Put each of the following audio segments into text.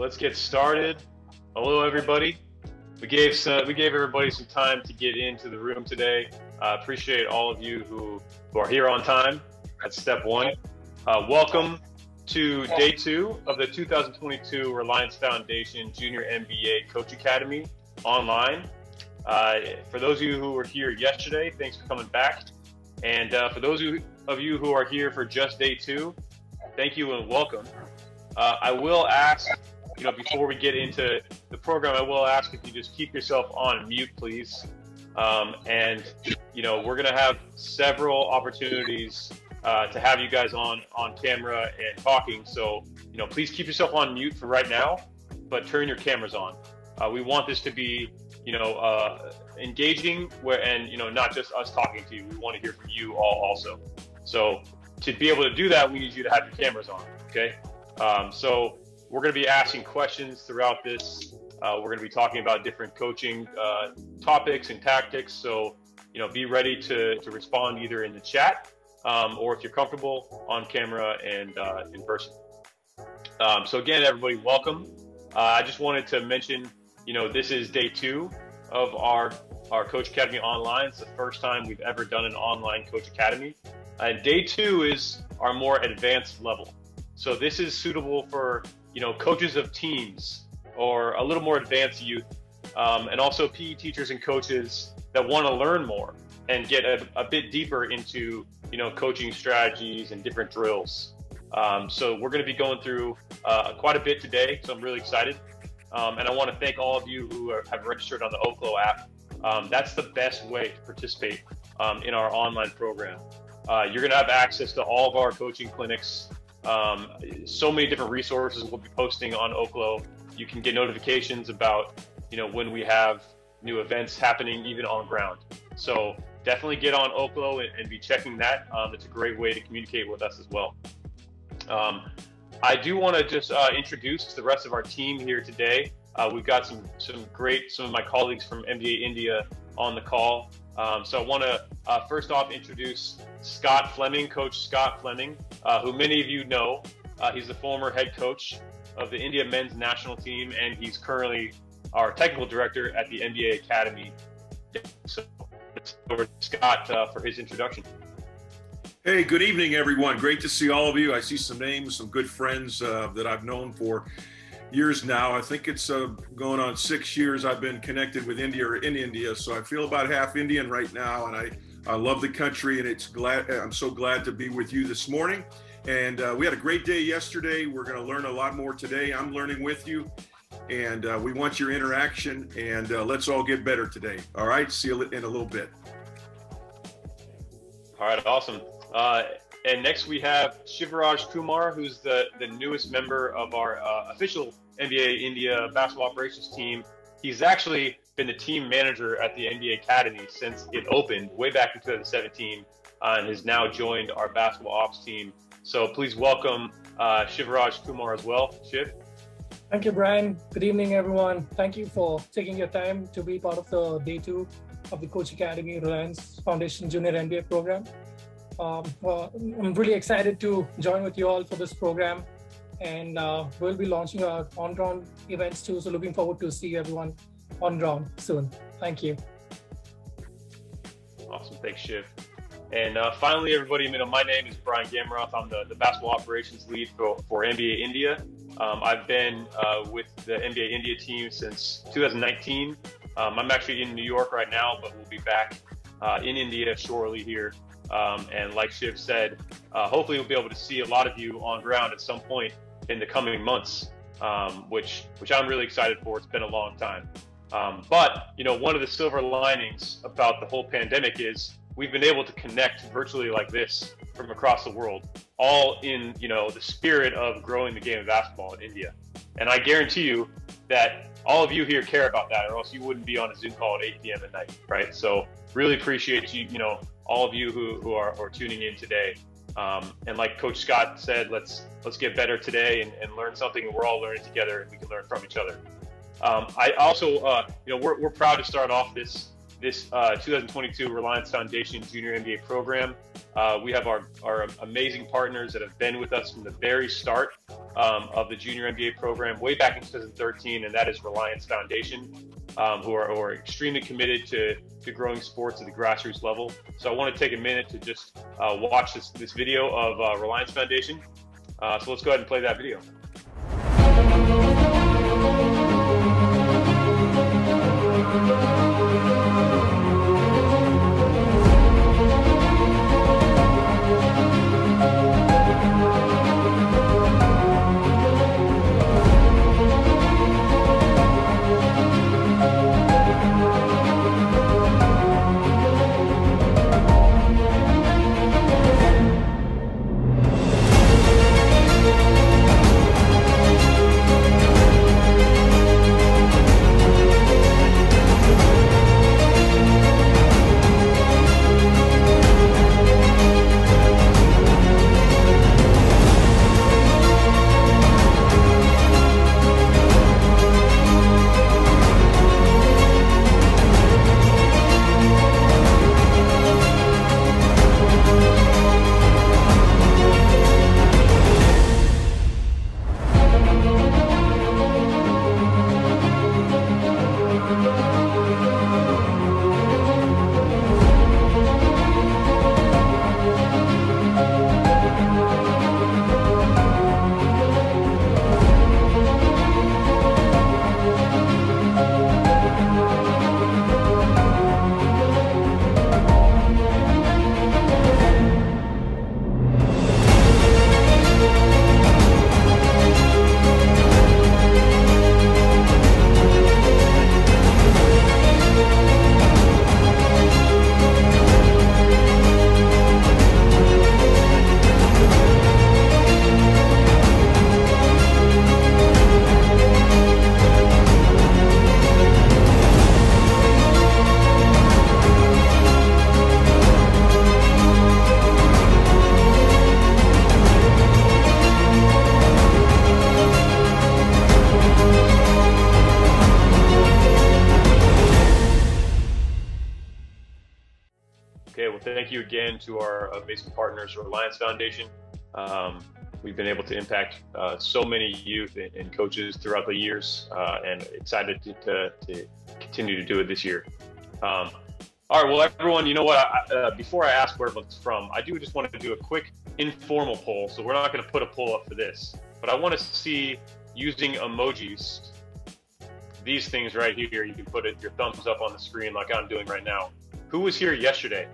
let's get started. Hello, everybody. We gave some, we gave everybody some time to get into the room today. Uh, appreciate all of you who, who are here on time. That's step one. Uh, welcome to day two of the 2022 Reliance Foundation Junior NBA Coach Academy online. Uh, for those of you who were here yesterday, thanks for coming back. And uh, for those of you who are here for just day two, thank you and welcome. Uh, I will ask, you know, before we get into the program, I will ask if you just keep yourself on mute, please. Um, and you know, we're gonna have several opportunities uh, to have you guys on on camera and talking. So, you know, please keep yourself on mute for right now, but turn your cameras on. Uh, we want this to be, you know, uh, engaging, where and you know, not just us talking to you. We want to hear from you all also. So, to be able to do that, we need you to have your cameras on. Okay. Um, so we're going to be asking questions throughout this. Uh, we're going to be talking about different coaching uh, topics and tactics. So, you know, be ready to, to respond either in the chat um, or if you're comfortable on camera and uh, in person. Um, so again, everybody, welcome. Uh, I just wanted to mention, you know, this is day two of our our Coach Academy online. It's the first time we've ever done an online Coach Academy. And day two is our more advanced level. So this is suitable for you know coaches of teams or a little more advanced youth, um, and also PE teachers and coaches that want to learn more and get a, a, bit deeper into you know coaching strategies and different drills. Um, so we're going to be going through uh, quite a bit today. So I'm really excited, um, and I want to thank all of you who are, have registered on the Oklo app. Um, that's the best way to participate um, in our online program. Uh, you're going to have access to all of our coaching clinics um, so many different resources we'll be posting on Oklo. You can get notifications about, you know, when we have new events happening even on ground. So definitely get on Oklo and, and be checking that. Um, it's a great way to communicate with us as well. Um, I do want to just uh, introduce the rest of our team here today. Uh, we've got some some great some of my colleagues from NBA India on the call. Um, so I want to uh, first off introduce Scott Fleming, Coach Scott Fleming, uh, who many of you know. Uh, he's the former head coach of the India men's national team, and he's currently our technical director at the NBA Academy. So over to Scott uh, for his introduction. Hey, good evening, everyone. Great to see all of you. I see some names, some good friends uh, that I've known for years now. I think it's uh, going on six years I've been connected with India or in India. So I feel about half Indian right now, and I, I love the country, and it's glad I'm so glad to be with you this morning. And uh, we had a great day yesterday. We're going to learn a lot more today. I'm learning with you, and uh, we want your interaction. And uh, let's all get better today. All right. See you in a little bit. All right. Awesome. And next we have Shivraj Kumar, who's the, the newest member of our uh, official NBA India basketball operations team. He's actually been the team manager at the NBA Academy since it opened way back in 2017 uh, and has now joined our basketball ops team. So please welcome uh, Shivraj Kumar as well. Shiv. Thank you, Brian. Good evening, everyone. Thank you for taking your time to be part of the day two of the Coach Academy Reliance Foundation Junior NBA program. Um, well, I'm really excited to join with you all for this program. And uh, we'll be launching our on ground events too. So, looking forward to see everyone on ground soon. Thank you. Awesome. Thanks, Shiv. And uh, finally, everybody, you know, my name is Brian Gamaroth. I'm the, the basketball operations lead for, for NBA India. Um, I've been uh, with the NBA India team since 2019. Um, I'm actually in New York right now, but we'll be back uh, in India shortly here um, and like Shiv said, uh, hopefully we'll be able to see a lot of you on ground at some point in the coming months, um, which which I'm really excited for. It's been a long time. Um, but you know, one of the silver linings about the whole pandemic is we've been able to connect virtually like this from across the world, all in you know the spirit of growing the game of basketball in India. And I guarantee you that all of you here care about that, or else you wouldn't be on a Zoom call at 8 p.m. at night, right? So really appreciate you, you know, all of you who, who are, are tuning in today. Um, and like Coach Scott said, let's let's get better today and, and learn something. And we're all learning together, and we can learn from each other. Um, I also, uh, you know, we're, we're proud to start off this this uh, 2022 Reliance Foundation Junior NBA program. Uh, we have our, our amazing partners that have been with us from the very start um, of the Junior NBA program, way back in 2013, and that is Reliance Foundation, um, who, are, who, are, extremely committed to, to growing sports at the grassroots level. So I want to take a minute to just uh, watch this, this video of uh, Reliance Foundation. Uh, so let's go ahead and play that video. Reliance Foundation. Um, we've been able to impact uh, so many youth and, and, coaches throughout the years, uh, and excited to, to, to, continue to do it this year. Um, all right, well, everyone, you know what? I, uh, before I ask where everyone's from, I do just want to do a quick informal poll. So we're not going to put a poll up for this, but I want to see using emojis. These things right here, you can put it your thumbs up on the screen like I'm doing right now. Who was here yesterday?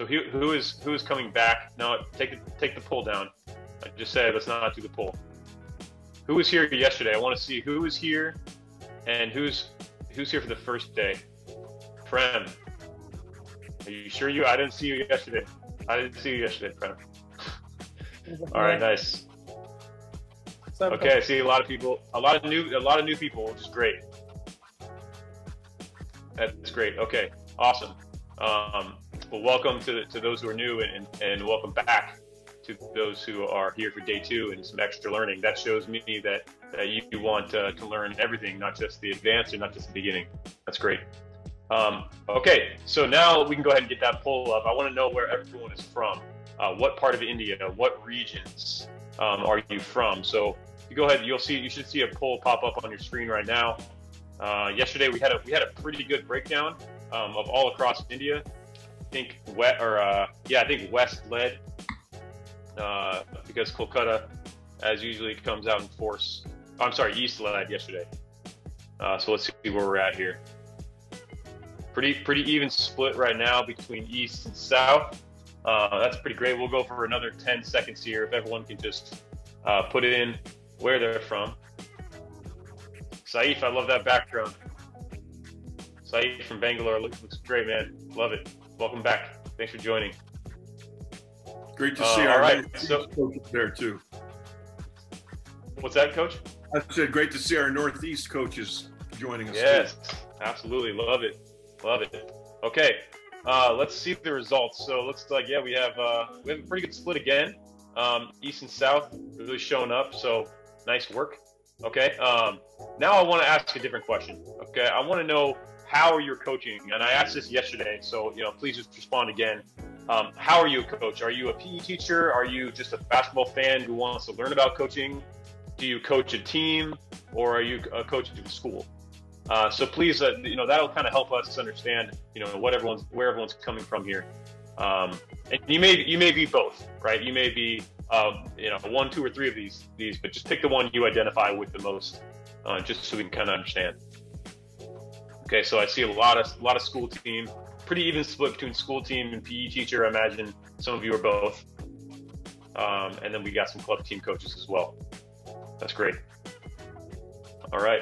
So who, who is who is coming back? No, take the, take the poll down. I just said let's not do the poll. Who was here yesterday? I want to see who was here, and who's who's here for the first day. Prem, are you sure you? I didn't see you yesterday. I didn't see you yesterday, Prem. All right, nice. Okay, I see a lot of people, a lot of new, a lot of new people, which is great. That's great. Okay, awesome. Um, well, welcome to, to those who are new and, and welcome back to those who are here for day two and some extra learning. That shows me that, that you want uh, to learn everything, not just the advanced or not just the beginning. That's great. Um, okay, so now we can go ahead and get that poll up. I want to know where everyone is from. Uh, what part of India? What regions um, are you from? So you go ahead. You'll see. You should see a poll pop up on your screen right now. Uh, yesterday we had a we had a pretty good breakdown um, of all across India think wet or uh, yeah, I think West led uh, because Kolkata, as usually, comes out in force. I'm sorry, East led yesterday. Uh, so let's see where we're at here. Pretty pretty even split right now between East and South. Uh, that's pretty great. We'll go for another 10 seconds here if everyone can just uh, put in where they're from. Saif, I love that background. Saif from Bangalore looks, looks great, man. Love it welcome back. Thanks for joining. Great to see uh, our right. so, coaches there too. What's that, Coach? I said great to see our Northeast coaches joining us. Yes, too. absolutely, love it, love it. Okay, uh, let's see the results. So it looks like yeah, we have uh, we have a pretty good split again. Um, East and South really showing up. So nice work. Okay. Um, now I want to ask a different question. Okay, I want to know how are you're coaching. And I asked this yesterday, so you know, please just respond again. Um, how are you a coach? Are you a PE teacher? Are you just a basketball fan who wants to learn about coaching? Do you coach a team, or are you a coach at a school? Uh, so please, uh, you know, that'll kind of help us understand, you know, what everyone's where everyone's coming from here. Um, and you may you may be both, right? You may be, um, you know, one, two, or three of these these, but just pick the one you identify with the most, uh, just so we can kind of understand. Okay, so I see a lot of a lot of school team, pretty even split between school team and PE teacher. I imagine some of you are both, um, and then we got some club team coaches as well. That's great. All right.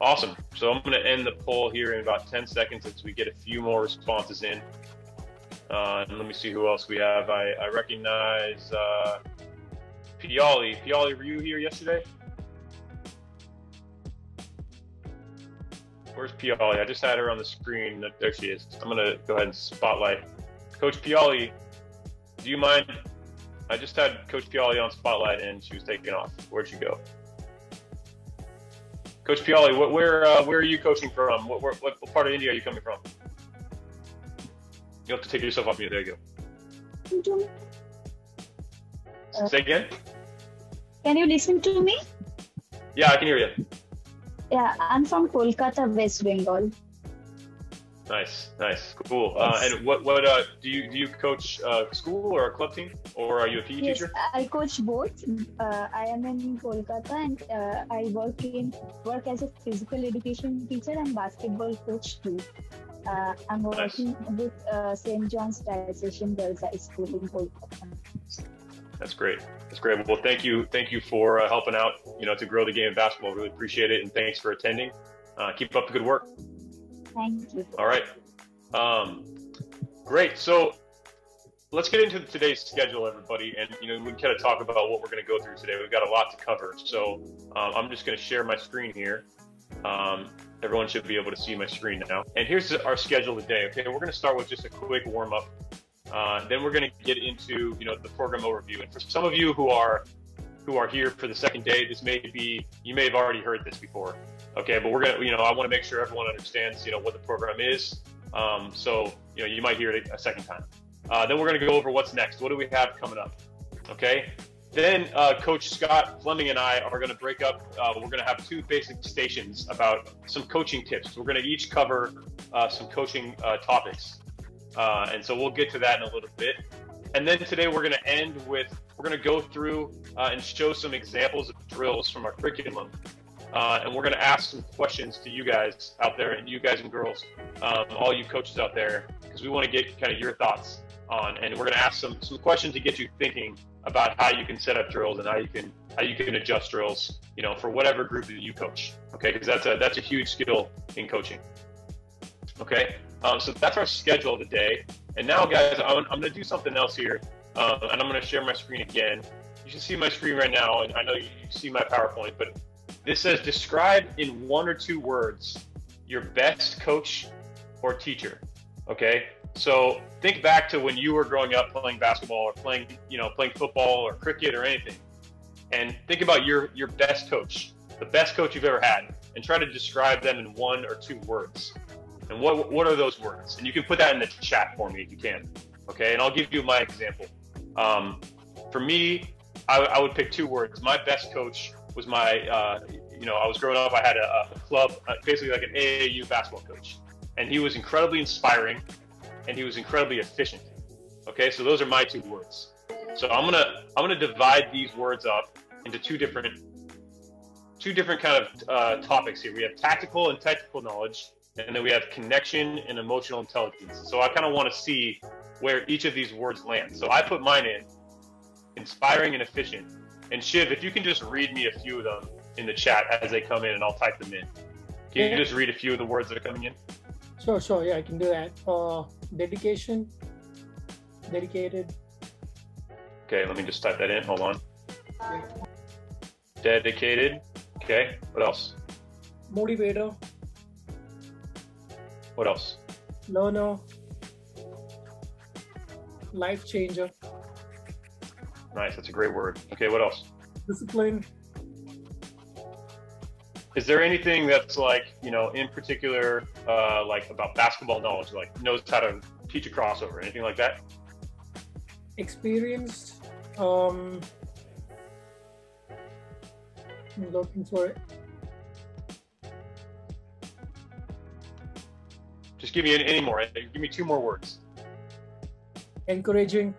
Awesome. So I'm going to end the poll here in about 10 seconds as we get a few more responses in. Uh, and let me see who else we have. I, I recognize uh, Piali. Piali, were you here yesterday? Where's Piali? I just had her on the screen. There she is. I'm going to go ahead and spotlight. Coach Piali, do you mind? I just had Coach Piali on spotlight and she was taken off. Where'd she go? Coach Piali, what, where uh, where are you coaching from? What, what, what part of India are you coming from? You have to take yourself off mute. There you go. Say again. Can you listen to me? Yeah, I can hear you. Yeah, I'm from Kolkata, West Bengal. Nice, nice, cool. Uh, and what what uh, do you do you coach uh, school or a club team, or are you a PE yes, teacher? I coach both. Uh, I am in Kolkata and uh, I work in work as a physical education teacher and basketball coach too. Uh, I'm Nice. working with uh, St. John's Diocesan Girls High School in Kolkata. That's great. That's great. Well, thank you, thank you for uh, helping out. You know, to grow the game of basketball. Really appreciate it, and thanks for attending. Uh, keep up the good work. Thank you. All right. Um, great. So let's get into today's schedule, everybody, and you know we can kind of talk about what we're going to go through today. We've got a lot to cover, so um, I'm just going to share my screen here. Um, everyone should be able to see my screen now. And here's our schedule today. Okay, we're going to start with just a quick warm up. Uh, then we're going to get into you know the program overview. And for some of you who are who are here for the second day, this may be you may have already heard this before. Okay, but we're gonna you know I want to make sure everyone understands you know what the program is. Um, so you know you might hear it a second time. Uh, then we're going to go over what's next. What do we have coming up? Okay. Then uh, Coach Scott Fleming and I are going to break up. Uh, we're going to have two basic stations about some coaching tips. We're going to each cover uh, some coaching topics, uh, and so we'll get to that in a little bit. And then today we're going to end with we're going to go through uh, and show some examples of drills from our curriculum, uh, and we're going to ask some questions to you guys out there and you guys and girls, um, all you coaches out there, because we want to get kind of your thoughts on, and we're going to ask some some questions to get you thinking about how you can set up drills and how you can how you can adjust drills, you know, for whatever group that you coach. Okay, because that's a that's a huge skill in coaching. Okay, um, so that's our schedule today. And now, guys, I'm, I'm going to do something else here, um, and I'm going to share my screen again. You should see my screen right now, and I know you see my PowerPoint, but this says describe in one or two words your best coach or teacher. Okay, so think back to when you were growing up playing basketball or playing, you know, playing football or cricket or anything, and think about your your best coach, the best coach you've ever had, and try to describe them in one or two words. And what what are those words? And you can put that in the chat for me if you can. Okay, and I'll give you my example. Um, for me, I, I would pick two words. My best coach was my, uh, you know, I was growing up. I had a, a club, uh, basically like an AAU basketball coach, and he was incredibly inspiring, and he was incredibly efficient. Okay, so those are my two words. So I'm gonna I'm gonna divide these words up into two different two different kind of uh, topics here. We have tactical and technical knowledge, and then we have connection and emotional intelligence. So I kind of want to see where each of these words land. So I put mine in inspiring and efficient. And Shiv, if you can just read me a few of them in the chat as they come in, and I'll type them in. Can you just read a few of the words that are coming in? Sure, sure. Yeah, I can do that. Uh, dedication, dedicated, Okay, let me just type that in. Hold on. Dedicated. Okay. What else? motivator, What else? learner, life changer, Nice. That's a great word. Okay. What else? discipline, is there anything that's like you know in particular uh, like about basketball knowledge like knows how to teach a crossover anything like that Experienced. Um, I'm looking for it. Give me any, any more. Give me two more words. Encouraging.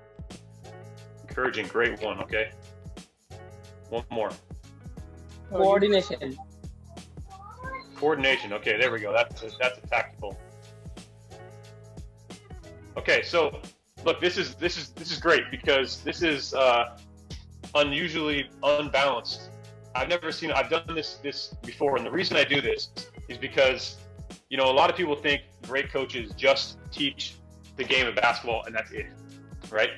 encouraging. Great one. Okay. One more. Coordination. coordination. Okay there we go. That's a, that's a tactical. Okay so look this is this is this is great because this is uh, unusually unbalanced. I've never seen i've done this this before and the reason i do this is because you know a lot of people think great coaches just teach the game of basketball and that's it right?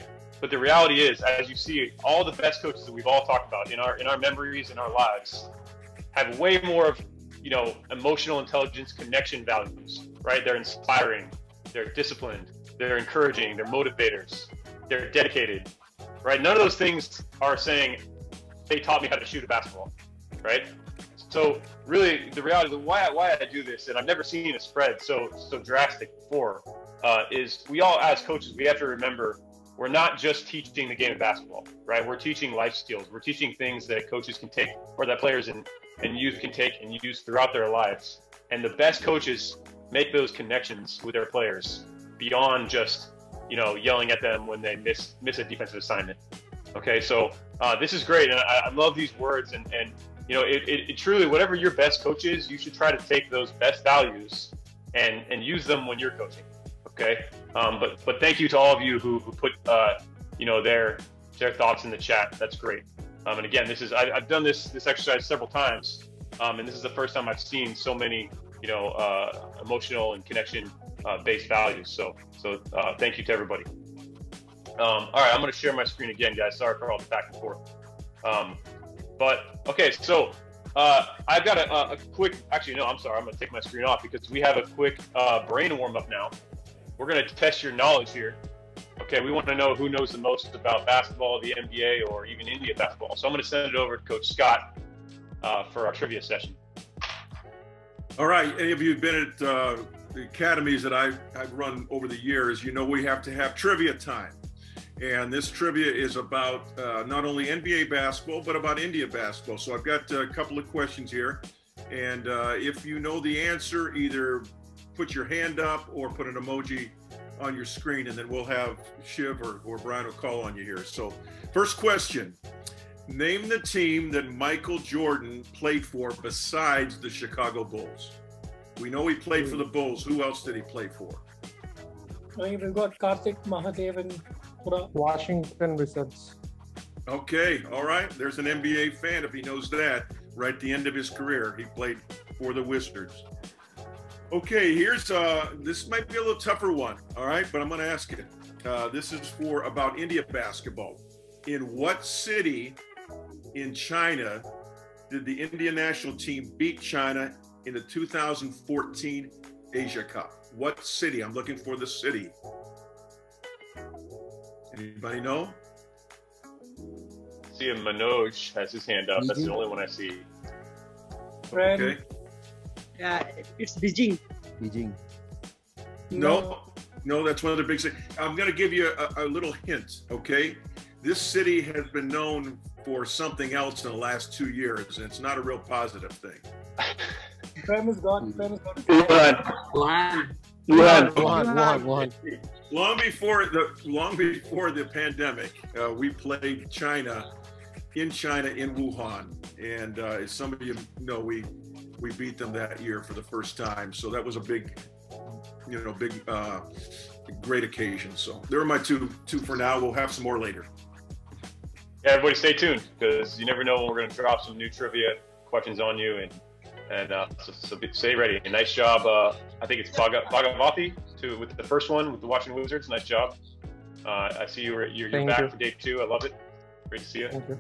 But the reality is as you see all the best coaches that we've all talked about in our in our memories in our lives have way more of you know emotional intelligence connection values right? They're inspiring they're disciplined they're encouraging they're motivators they're dedicated right? None of those things are saying they taught me how to shoot a basketball right so really the reality why why I do this and I've never seen a spread so so drastic before uh, is we all as coaches we have to remember we're not just teaching the game of basketball right? We're teaching life skills. We're teaching things that coaches can take or that players and, and youth can take and use throughout their lives. And the best coaches make those connections with their players beyond just you know yelling at them when they miss miss a defensive assignment. Okay so uh, this is great and I, I love these words and and you know it, it, it truly whatever your best coach is you should try to take those best values and and use them when you're coaching okay? Um, but but thank you to all of you who, who put uh, you know their their thoughts in the chat. That's great. Um, and again this is I, i've done this this exercise several times um, and this is the first time i've seen so many you know uh, emotional and connection uh, based values. So so uh, thank you to everybody. Um, all right i'm going to share my screen again guys. Sorry for all the back and forth. Um, but okay so uh, I've got a, a, quick. Actually, no. I'm sorry. I'm going to take my screen off because we have a quick uh, brain warm up now. We're going to test your knowledge here. Okay, we want to know who knows the most about basketball, the NBA, or even India basketball. So I'm going to send it over to Coach Scott uh, for our trivia session. All right. Any of you who've been at uh, the academies that I've, I've run over the years, you know we have to have trivia time. And this trivia is about uh, not only NBA basketball, but about India basketball. So I've got a couple of questions here. And uh, if you know the answer, either put your hand up or put an emoji on your screen, and then we'll have Shiv or, or Brian will call on you here. So, first question Name the team that Michael Jordan played for besides the Chicago Bulls. We know he played for the Bulls. Who else did he play for? We've got Karthik Mahadev and Pura. Washington Wizards. Okay, all right. There's an NBA fan if he knows that. Right at the end of his career, he played for the Wizards. Okay, here's uh this might be a little tougher one, all right, but I'm going to ask it. Uh, this is for about India basketball. In what city in China did the Indian national team beat China in the 2014 Asia Cup? What city? I'm looking for the city. Anybody know? See, Manoj has his hand up. That's the only one I see. Friend, Okay. Yeah, it's Beijing. Beijing. No, no, that's one of the big cities. I'm going to give you a, a little hint, okay? This city has been known for something else in the last two years, and it's not a real positive thing. Prem is gone. Prem is gone. Wuhan. Wuhan, Wuhan, Wuhan. Long before the long before the pandemic, uh, we played China in China in Wuhan, and uh, as some of you know, we we beat them that year for the first time. So that was a big, you know, big, uh, great occasion. So there are my two two for now. We'll have some more later. Yeah, everybody stay tuned because you never know when we're going to drop some new trivia questions on you. And and uh, so, so stay ready. Nice job. Uh, I think it's Bhaga- Bhagavathi to with the first one with the Washington Wizards. Nice job. Uh, I see you were, you're, you're back you. for day two. I love it. Great to see you. Thank you.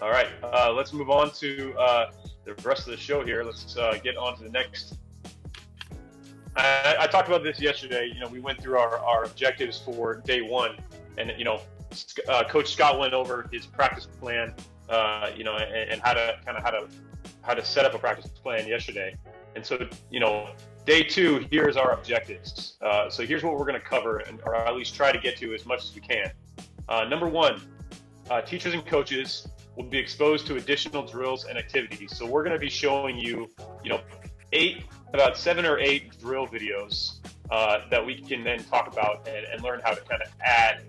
All right, uh, let's move on to uh, the rest of the show here. Let's uh, get on to the next. I, I talked about this yesterday. You know, we went through our, our objectives for day one, and you know, uh, Coach Scott went over his practice plan. Uh, you know, and, and how to kind of how to how to set up a practice plan yesterday, and so you know, day two here's our objectives. Uh, so here's what we're going to cover, and, or at least try to get to as much as we can. Uh, number one, uh, teachers and coaches will be exposed to additional drills and activities. So we're going to be showing you, you know, eight about seven or eight drill videos uh, that we can then talk about and, and learn how to kind of add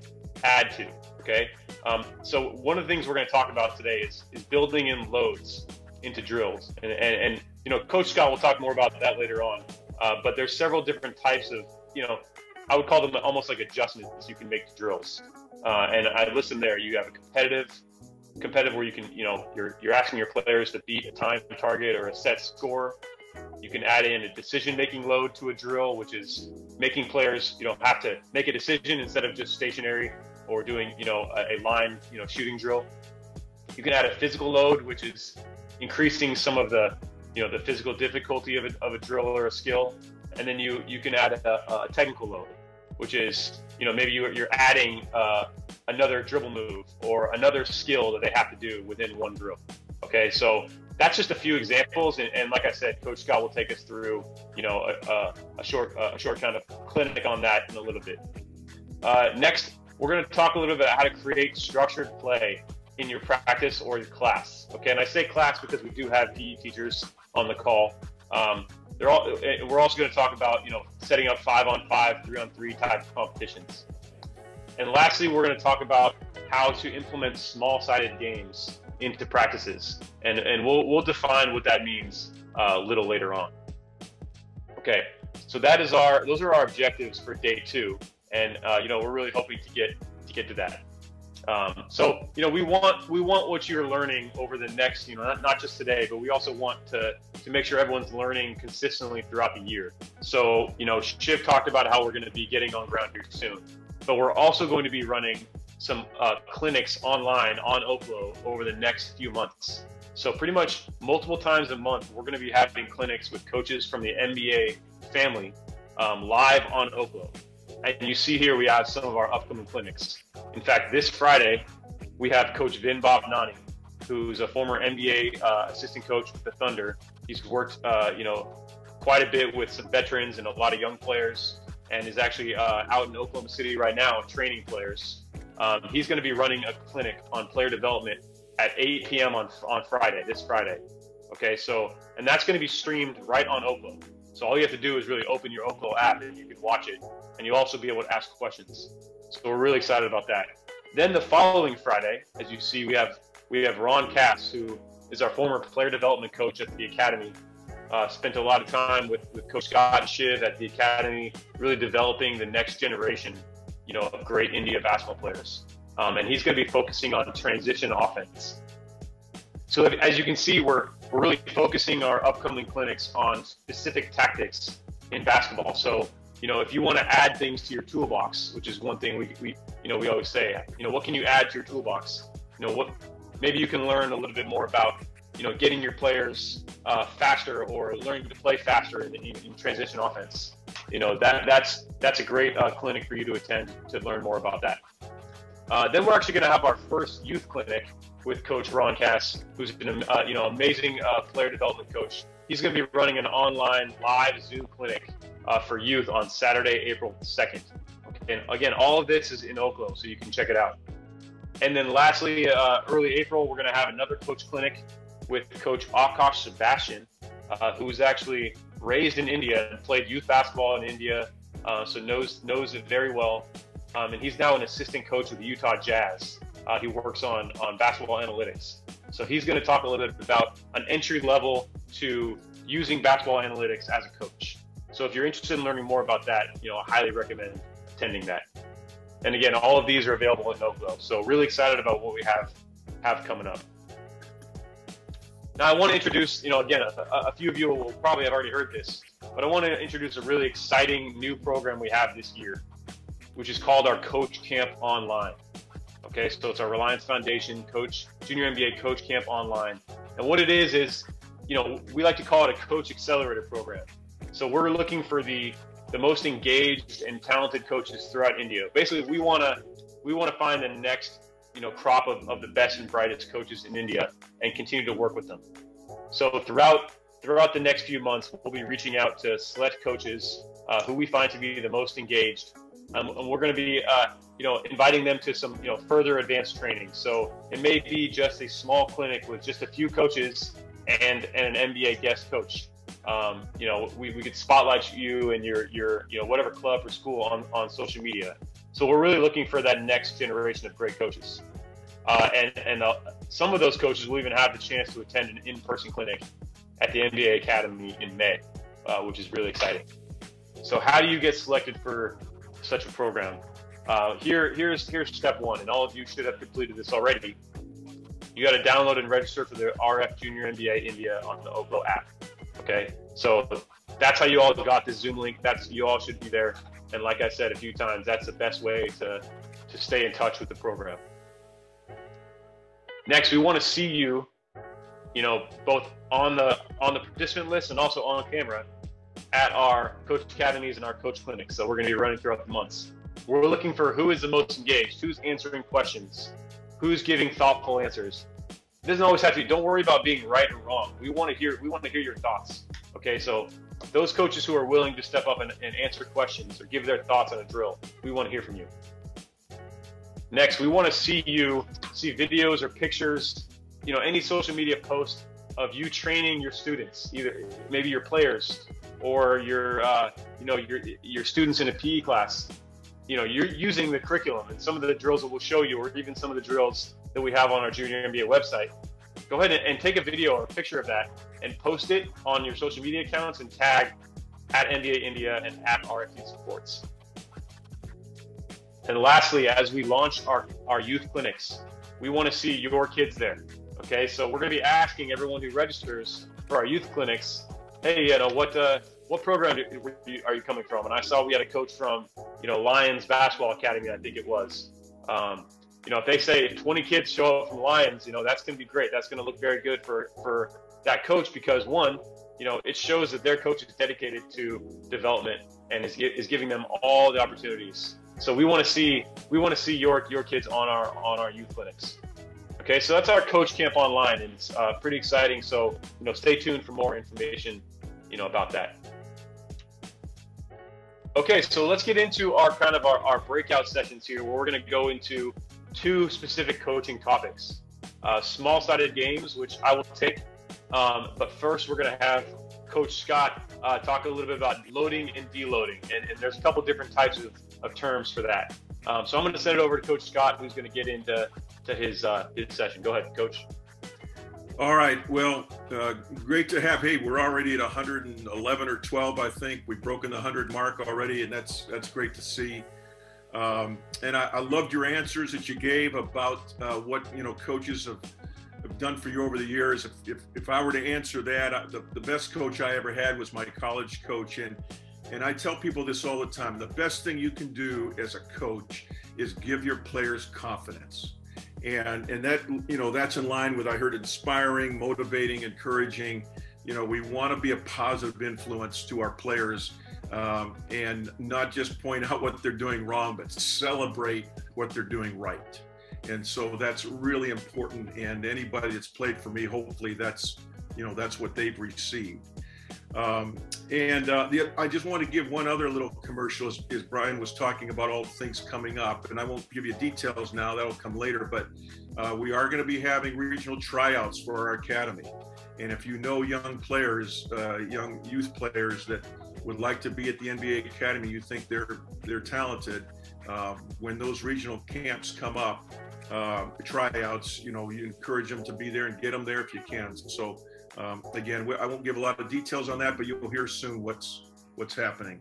add to. Okay. Um, so one of the things we're going to talk about today is is building in loads into drills, and, and, and you know, Coach Scott will talk more about that later on. Uh, but there's several different types of you know, I would call them almost like adjustments you can make to drills. Uh, and I listen there. You have a competitive competitive where you can, you know, you're you're asking your players to beat a time target or a set score. You can add in a decision-making load to a drill, which is making players, you know, have to make a decision instead of just stationary or doing, you know, a, a line, you know, shooting drill. You can add a physical load, which is increasing some of the, you know, the physical difficulty of a, of a drill or a skill. And then you you can add a, a technical load, which is, you know, maybe you're, you're adding uh, another dribble move or another skill that they have to do within one drill. Okay, so that's just a few examples, and, and like I said, Coach Scott will take us through, you know, a, a short a short kind of clinic on that in a little bit. Uh, next, we're going to talk a little bit about how to create structured play in your practice or your class. Okay, and I say class because we do have PE teachers on the call. Um, they're all. Eh, we're also going to talk about you know setting up five on five, three on three type competitions. And lastly, we're going to talk about how to implement small-sided games into practices, and and we'll we'll define what that means uh, a little later on. Okay, so that is our those are our objectives for day two, and uh, you know we're really hoping to get to get to that. Um, so you know we want we want what you're learning over the next you know not, not just today, but we also want to to make sure everyone's learning consistently throughout the year. So you know Shiv talked about how we're going to be getting on ground here soon, but we're also going to be running some uh, clinics online on Oklo over the next few months. So pretty much multiple times a month, we're going to be having clinics with coaches from the NBA family um, live on Oklo. And you see here we have some of our upcoming clinics. In fact, this Friday we have Coach Vin Bhavnani, who's a former NBA uh, assistant coach with the Thunder. He's worked, uh, you know, quite a bit with some veterans and a lot of young players, and is actually uh, out in Oklahoma City right now training players. Um, he's going to be running a clinic on player development at 8 p.m. on on Friday, this Friday. Okay, so and that's going to be streamed right on Oklo. So all you have to do is really open your Oklo app and you can watch it, and you'll also be able to ask questions. So we're really excited about that. Then the following Friday, as you see, we have we have Ron Cass, who is our former player development coach at the academy. Uh, spent a lot of time with, with Coach Scott Shiv at the academy, really developing the next generation, you know, of great India basketball players. Um, and he's going to be focusing on transition offense. So if, as you can see, we're we're really focusing our upcoming clinics on specific tactics in basketball. So you know, if you want to add things to your toolbox, which is one thing we, we you know we always say, you know, what can you add to your toolbox? You know, what maybe you can learn a little bit more about you know getting your players uh, faster or learning to play faster in, in, in, transition offense. You know that that's that's a great uh, clinic for you to attend to learn more about that. Uh, then we're actually going to have our first youth clinic with Coach Ron Cass, who's an uh, you know amazing uh, player development coach. He's going to be running an online live Zoom clinic uh, for youth on Saturday, April 2nd. Okay. And again, all of this is in Oklo, so you can check it out. And then lastly, uh, early April, we're going to have another coach clinic with Coach Akash Sebastian, uh, who's actually raised in India and played youth basketball in India, so knows knows it very well. Um, and he's now an assistant coach with the Utah Jazz. Uh, he works on on basketball analytics. So he's going to talk a little bit about an entry level to using basketball analytics as a coach. So if you're interested in learning more about that, you know, I highly recommend attending that. And again, all of these are available in Oklo. So really excited about what we have have coming up. Now I want to introduce, you know, again, a, a few of you will probably have already heard this, but I want to introduce a really exciting new program we have this year which is called our Coach Camp Online. Okay, so it's our Reliance Foundation Coach Junior NBA Coach Camp Online. And what it is is, you know, we like to call it a Coach Accelerator program. So we're looking for the the most engaged and talented coaches throughout India. Basically, we want to we want to find the next you know crop of, of the best and brightest coaches in India and continue to work with them. So throughout throughout the next few months, we'll be reaching out to select coaches uh, who we find to be the most engaged, um, and we're going to be uh, you know inviting them to some you know further advanced training. So it may be just a small clinic with just a few coaches and and an NBA guest coach. Um, you know, we, we could spotlight you and your your you know whatever club or school on on social media. So we're really looking for that next generation of great coaches. Uh, and and uh, some of those coaches will even have the chance to attend an in-person clinic at the NBA Academy in May, uh, which is really exciting. So, how do you get selected for such a program? Uh, here, here's here's step one, and all of you should have completed this already. You got to download and register for the RF Junior NBA India on the Oklo app. Okay, so that's how you all got this Zoom link. That's you all should be there. And like I said a few times, that's the best way to to stay in touch with the program. Next, we want to see you, you know, both on the on the participant list and also on camera at our coach academies and our coach clinics. So we're going to be running throughout the months. We're looking for who is the most engaged, who's answering questions, who's giving thoughtful answers. It doesn't always have to be. Don't worry about being right or wrong. We want to hear. We want to hear your thoughts. Okay, so those coaches who are willing to step up and, and answer questions or give their thoughts on a drill, we want to hear from you. Next, we want to see you see videos or pictures, you know, any social media post of you training your students, either maybe your players or your, uh, you know, your your students in a PE class. You know, you're using the curriculum and some of the drills that we'll show you, or even some of the drills that we have on our Junior NBA website. Go ahead and, take a video or a picture of that and post it on your social media accounts and tag at NBA India and at RFU Sports. And lastly, as we launch our, our youth clinics, we want to see your kids there. Okay, so we're going to be asking everyone who registers for our youth clinics, hey, you know, what uh, what program are you coming from? And I saw we had a coach from, you know, Lions Basketball Academy, I think it was. Um, you know, if they say 20 kids show up from Lions, you know, that's going to be great. That's going to look very good for for that coach because one, you know, it shows that their coach is dedicated to development and is, is giving them all the opportunities so we want to see we want to see your your kids on our on our youth clinics. Okay, so that's our coach camp online, and it's uh, pretty exciting. So you know, stay tuned for more information, you know, about that. Okay, so let's get into our kind of our, our breakout sessions here, where we're going to go into two specific coaching topics: uh, small-sided games, which I will take. Um, but first, we're going to have Coach Scott uh, talk a little bit about loading and deloading, and, and there's a couple different types of of terms for that. Um, so I'm going to send it over to Coach Scott, who's going to get into to his uh, his session. Go ahead, Coach. All right. Well, uh, great to have. Hey, we're already at 111 or 12, I think. We've broken the 100 mark already, and that's that's great to see. Um, and I, I, loved your answers that you gave about uh, what you know coaches have, have, done for you over the years. If, if, if I were to answer that, I, the, the best coach I ever had was my college coach, and and I tell people this all the time the best thing you can do as a coach is give your players confidence. And, and that, you know, that's in line with, I heard inspiring, motivating, encouraging. You know, we want to be a positive influence to our players um, and not just point out what they're doing wrong, but celebrate what they're doing right. And so that's really important. And anybody that's played for me, hopefully that's, you know, that's what they've received. Um, and uh, the, I just want to give one other little commercial as, as, Brian was talking about all the things coming up. And I won't give you details now, that'll come later. But uh, we are going to be having regional tryouts for our academy. And if you know young players, uh, young youth players that would like to be at the NBA Academy, you think they're they're talented. Uh, when those regional camps come up, uh, tryouts, you know, you encourage them to be there and get them there if you can. So um, again, I won't give a lot of details on that, but you'll hear soon what's what's happening.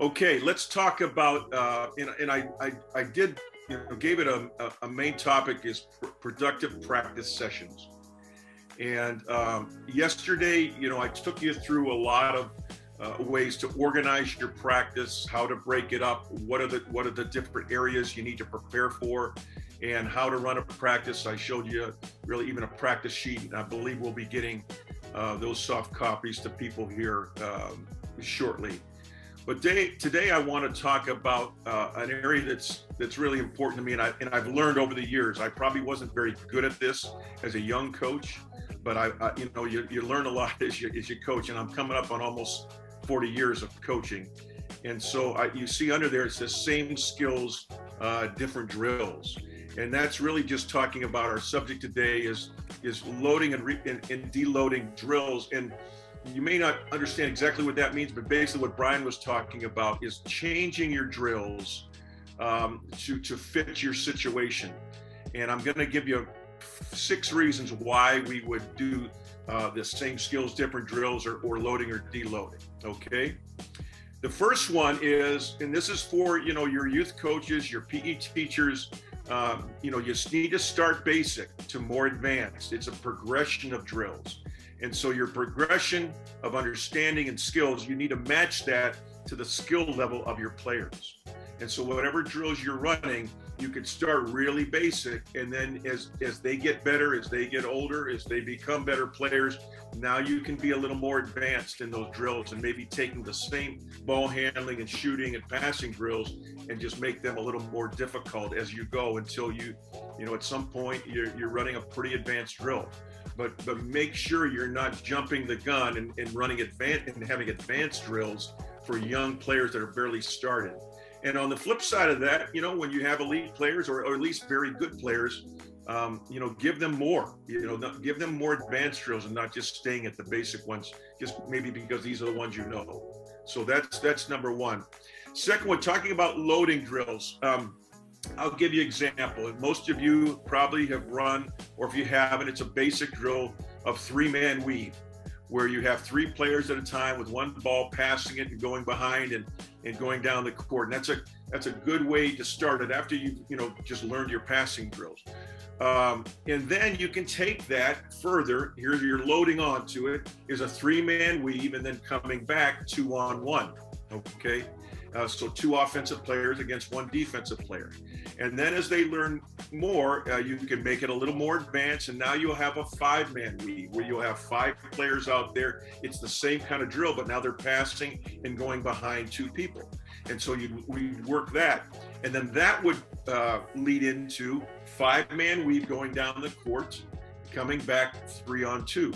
Okay, let's talk about, uh, and, and I, I, I did, you know, gave it a, a main topic is pr productive practice sessions. And um, yesterday, you know, I took you through a lot of uh, ways to organize your practice, how to break it up, what are the what are the different areas you need to prepare for, and how to run a practice. I showed you really even a practice sheet. And I believe we'll be getting uh, those soft copies to people here um, shortly. But today, today I want to talk about uh, an area that's that's really important to me, and, I, and I've learned over the years. I probably wasn't very good at this as a young coach, but I, I you know, you, you learn a lot as you, as you coach. And I'm coming up on almost 40 years of coaching. And so I, you see under there, it says same skills, uh, different drills. And that's really just talking about our subject today is, is loading and, re, and, and deloading drills. And you may not understand exactly what that means, but basically what Brian was talking about is changing your drills um, to, to fit your situation. And I'm going to give you six reasons why we would do uh, the same skills, different drills, or, or loading or deloading. Okay. The first one is, and this is for you know your youth coaches, your PE teachers. Um, you know, you need to start basic to more advanced. It's a progression of drills. And so your progression of understanding and skills, you need to match that to the skill level of your players. And so whatever drills you're running, you could start really basic and then as as they get better as they get older as they become better players now you can be a little more advanced in those drills and maybe taking the same ball handling and shooting and passing drills and just make them a little more difficult as you go until you you know at some point you're, you're running a pretty advanced drill. But but make sure you're not jumping the gun and, and running advanced and having advanced drills for young players that are barely started and on the flip side of that, you know, when you have elite players or, or at least very good players, um, you know, give them more, you know, give them more advanced drills and not just staying at the basic ones, just maybe because these are the ones you know. So that's that's number one. Second one, talking about loading drills. Um, I'll give you an example. Most of you probably have run, or if you haven't, it's a basic drill of three-man weave where you have three players at a time with one ball passing it and going behind and, and going down the court. And that's a that's a good way to start it after you you know just learned your passing drills. Um, and then you can take that further. Here you're loading onto it is a three-man weave and then coming back two on one. Okay. Uh, so two offensive players against one defensive player. And then as they learn more, uh, you can make it a little more advanced. And now you'll have a five man weave where you'll have five players out there. It's the same kind of drill, but now they're passing and going behind two people. And so you work that. And then that would uh, lead into five man weave going down the court, coming back three on two.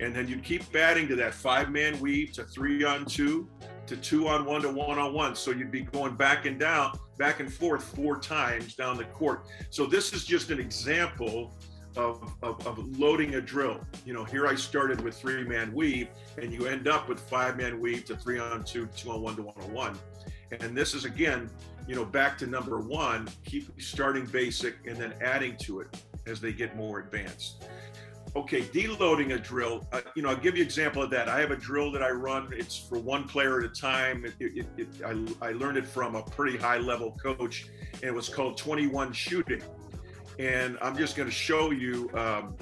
And then you keep adding to that five man weave to three on two to two on one to one on one. So you'd be going back and down, back and forth four times down the court. So this is just an example of, of, of loading a drill. You know, here I started with three man weave, and you end up with five man weave to three on two, two on one to one on one. And this is again, you know, back to number one, keep starting basic and then adding to it as they get more advanced okay, deloading a drill, uh, you know, I'll give you an example of that. I have a drill that I run. It's for one player at a time. It, it, it, I, I learned it from a pretty high level coach, and it was called 21 shooting. And I'm just going to show you um,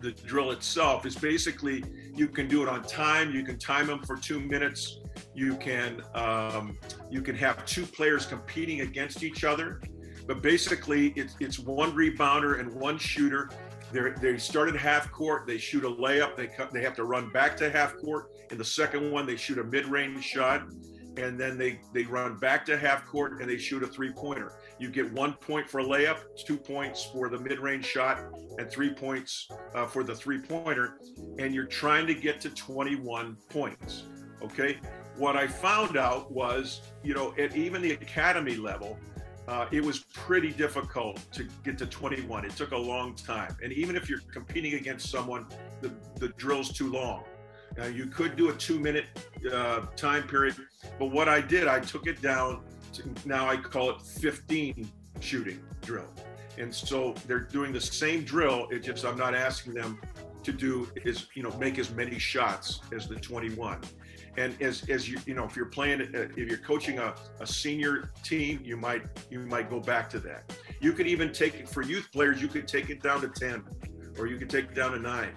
the drill itself. Is basically you can do it on time. You can time them for two minutes. You can um, you can have two players competing against each other. But basically, it's, it's one rebounder and one shooter they they start at half court. They shoot a layup. They they have to run back to half court. In the second one, they shoot a mid-range shot, and then they they run back to half court and they shoot a three-pointer. You get one point for a layup, two points for the mid-range shot, and three points uh, for the three-pointer. And you're trying to get to 21 points. Okay. What I found out was, you know, at even the academy level, uh, it was pretty difficult to get to 21. It took a long time. And even if you're competing against someone, the, the drill's too long. Uh, you could do a two minute uh, time period, but what I did, I took it down to now I call it 15 shooting drill. And so they're doing the same drill. It just, I'm not asking them to do is, you know, make as many shots as the 21. And as, as you you know, if you're playing, uh, if you're coaching a, a senior team, you might you might go back to that. You could even take it for youth players. You could take it down to ten, or you could take it down to nine.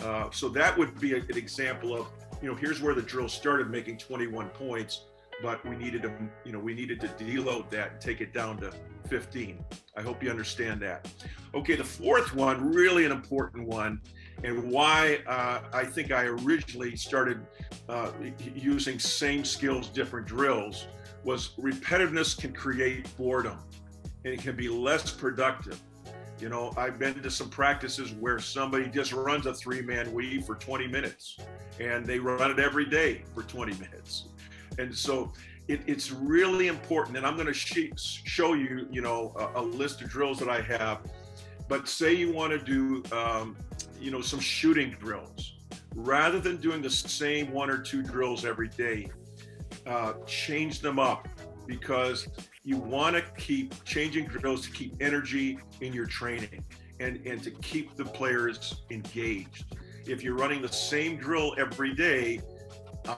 Uh, so that would be a, an example of you know here's where the drill started making 21 points, but we needed to you know we needed to deload that and take it down to 15. I hope you understand that. Okay, the fourth one, really an important one, and why uh, I think I originally started uh, using same skills, different drills was repetitiveness can create boredom and it can be less productive. You know, I've been to some practices where somebody just runs a three man weave for 20 minutes and they run it every day for 20 minutes. And so it, it's really important. And I'm going to sh- show you, you know, a, a, list of drills that I have. But say you want to do, um, you know, some shooting drills. Rather than doing the same one or two drills every day, uh, change them up because you want to keep changing drills to keep energy in your training and, and to keep the players engaged. If you're running the same drill every day,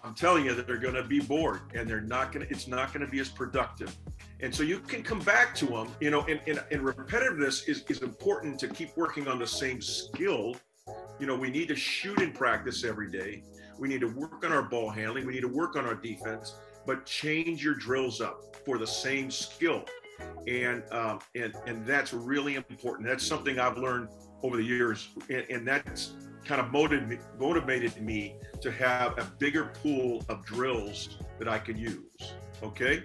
I'm telling you that they're going to be bored and they're not going to, it's not going to be as productive. And so you can come back to them, you know, and, and, and repetitiveness is, is important to keep working on the same skill. You know, we need to shoot in practice every day. We need to work on our ball handling. We need to work on our defense, but change your drills up for the same skill. And, um, and, and that's really important. That's something I've learned over the years. And, and that's kind of motivated me, motivated me to have a bigger pool of drills that I can use. Okay.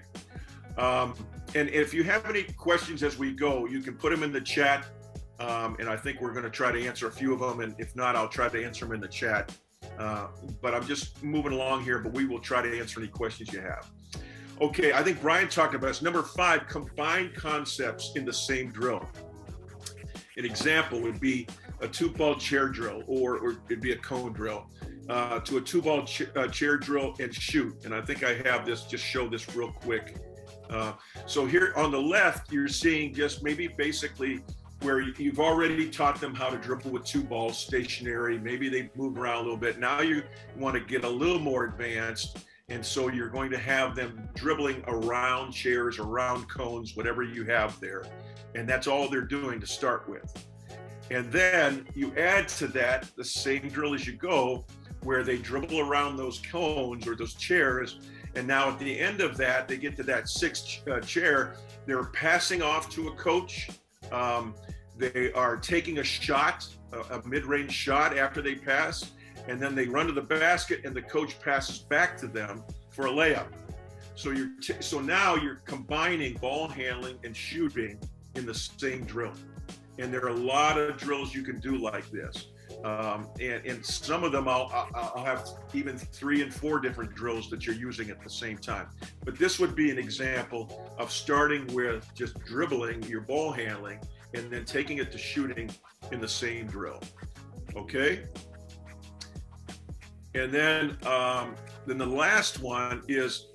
Um, and if you have any questions as we go, you can put them in the chat. Um, and I think we're going to try to answer a few of them. And if not, I'll try to answer them in the chat. Uh, but I'm just moving along here, but we will try to answer any questions you have. Okay, I think Brian talked about this. Number five, combine concepts in the same drill. An example would be a two ball chair drill, or, or it'd be a cone drill, uh, to a two ball ch- uh, chair drill and shoot. And I think I have this, just show this real quick. Uh, so here on the left, you're seeing just maybe basically where you've already taught them how to dribble with two balls stationary. Maybe they move around a little bit. Now you want to get a little more advanced. And so you're going to have them dribbling around chairs, around cones, whatever you have there. And that's all they're doing to start with. And then you add to that the same drill as you go, where they dribble around those cones or those chairs. And now at the end of that, they get to that sixth uh, chair. They're passing off to a coach. Um, they are taking a shot, a, a mid range shot after they pass. And then they run to the basket, and the coach passes back to them for a layup. So you're t- so now you're combining ball handling and shooting in the same drill. And there are a lot of drills you can do like this. Um, and, and some of them I'll, I'll have even three and four different drills that you're using at the same time. But this would be an example of starting with just dribbling your ball handling and then taking it to shooting in the same drill. Okay. And then, um, then the last one is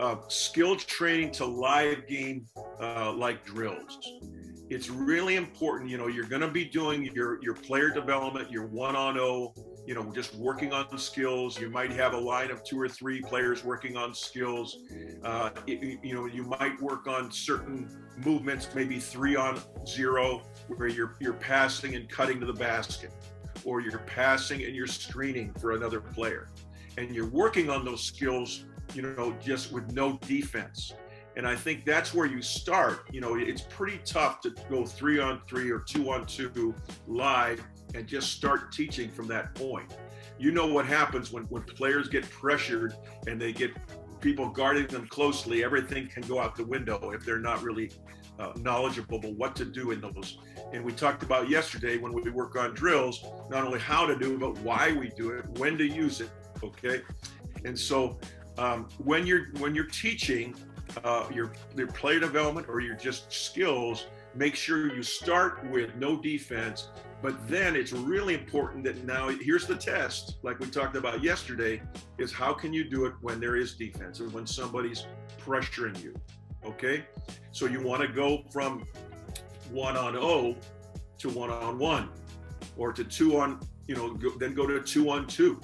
uh, skill training to live game uh, like drills it's really important. You know, you're going to be doing your your player development, your one on oh, you know, just working on the skills. You might have a line of two or three players working on skills. Uh, it, you know, you might work on certain movements, maybe three on zero, where you're you're passing and cutting to the basket, or you're passing and you're screening for another player, and you're working on those skills. You know, just with no defense and I think that's where you start. You know, it's pretty tough to go three on three or two on two live and just start teaching from that point. You know what happens when, when players get pressured and they get people guarding them closely, everything can go out the window if they're not really uh, knowledgeable about what to do in those. And we talked about yesterday when we work on drills, not only how to do it, but why we do it, when to use it. Okay. And so um, when you're when you're teaching, uh, your your play development or your just skills, make sure you start with no defense. But then it's really important that now here's the test, like we talked about yesterday, is how can you do it when there is defense and when somebody's pressuring you. Okay, so you want to go from one on O to one on one, or to two on, you know, go, then go to two on two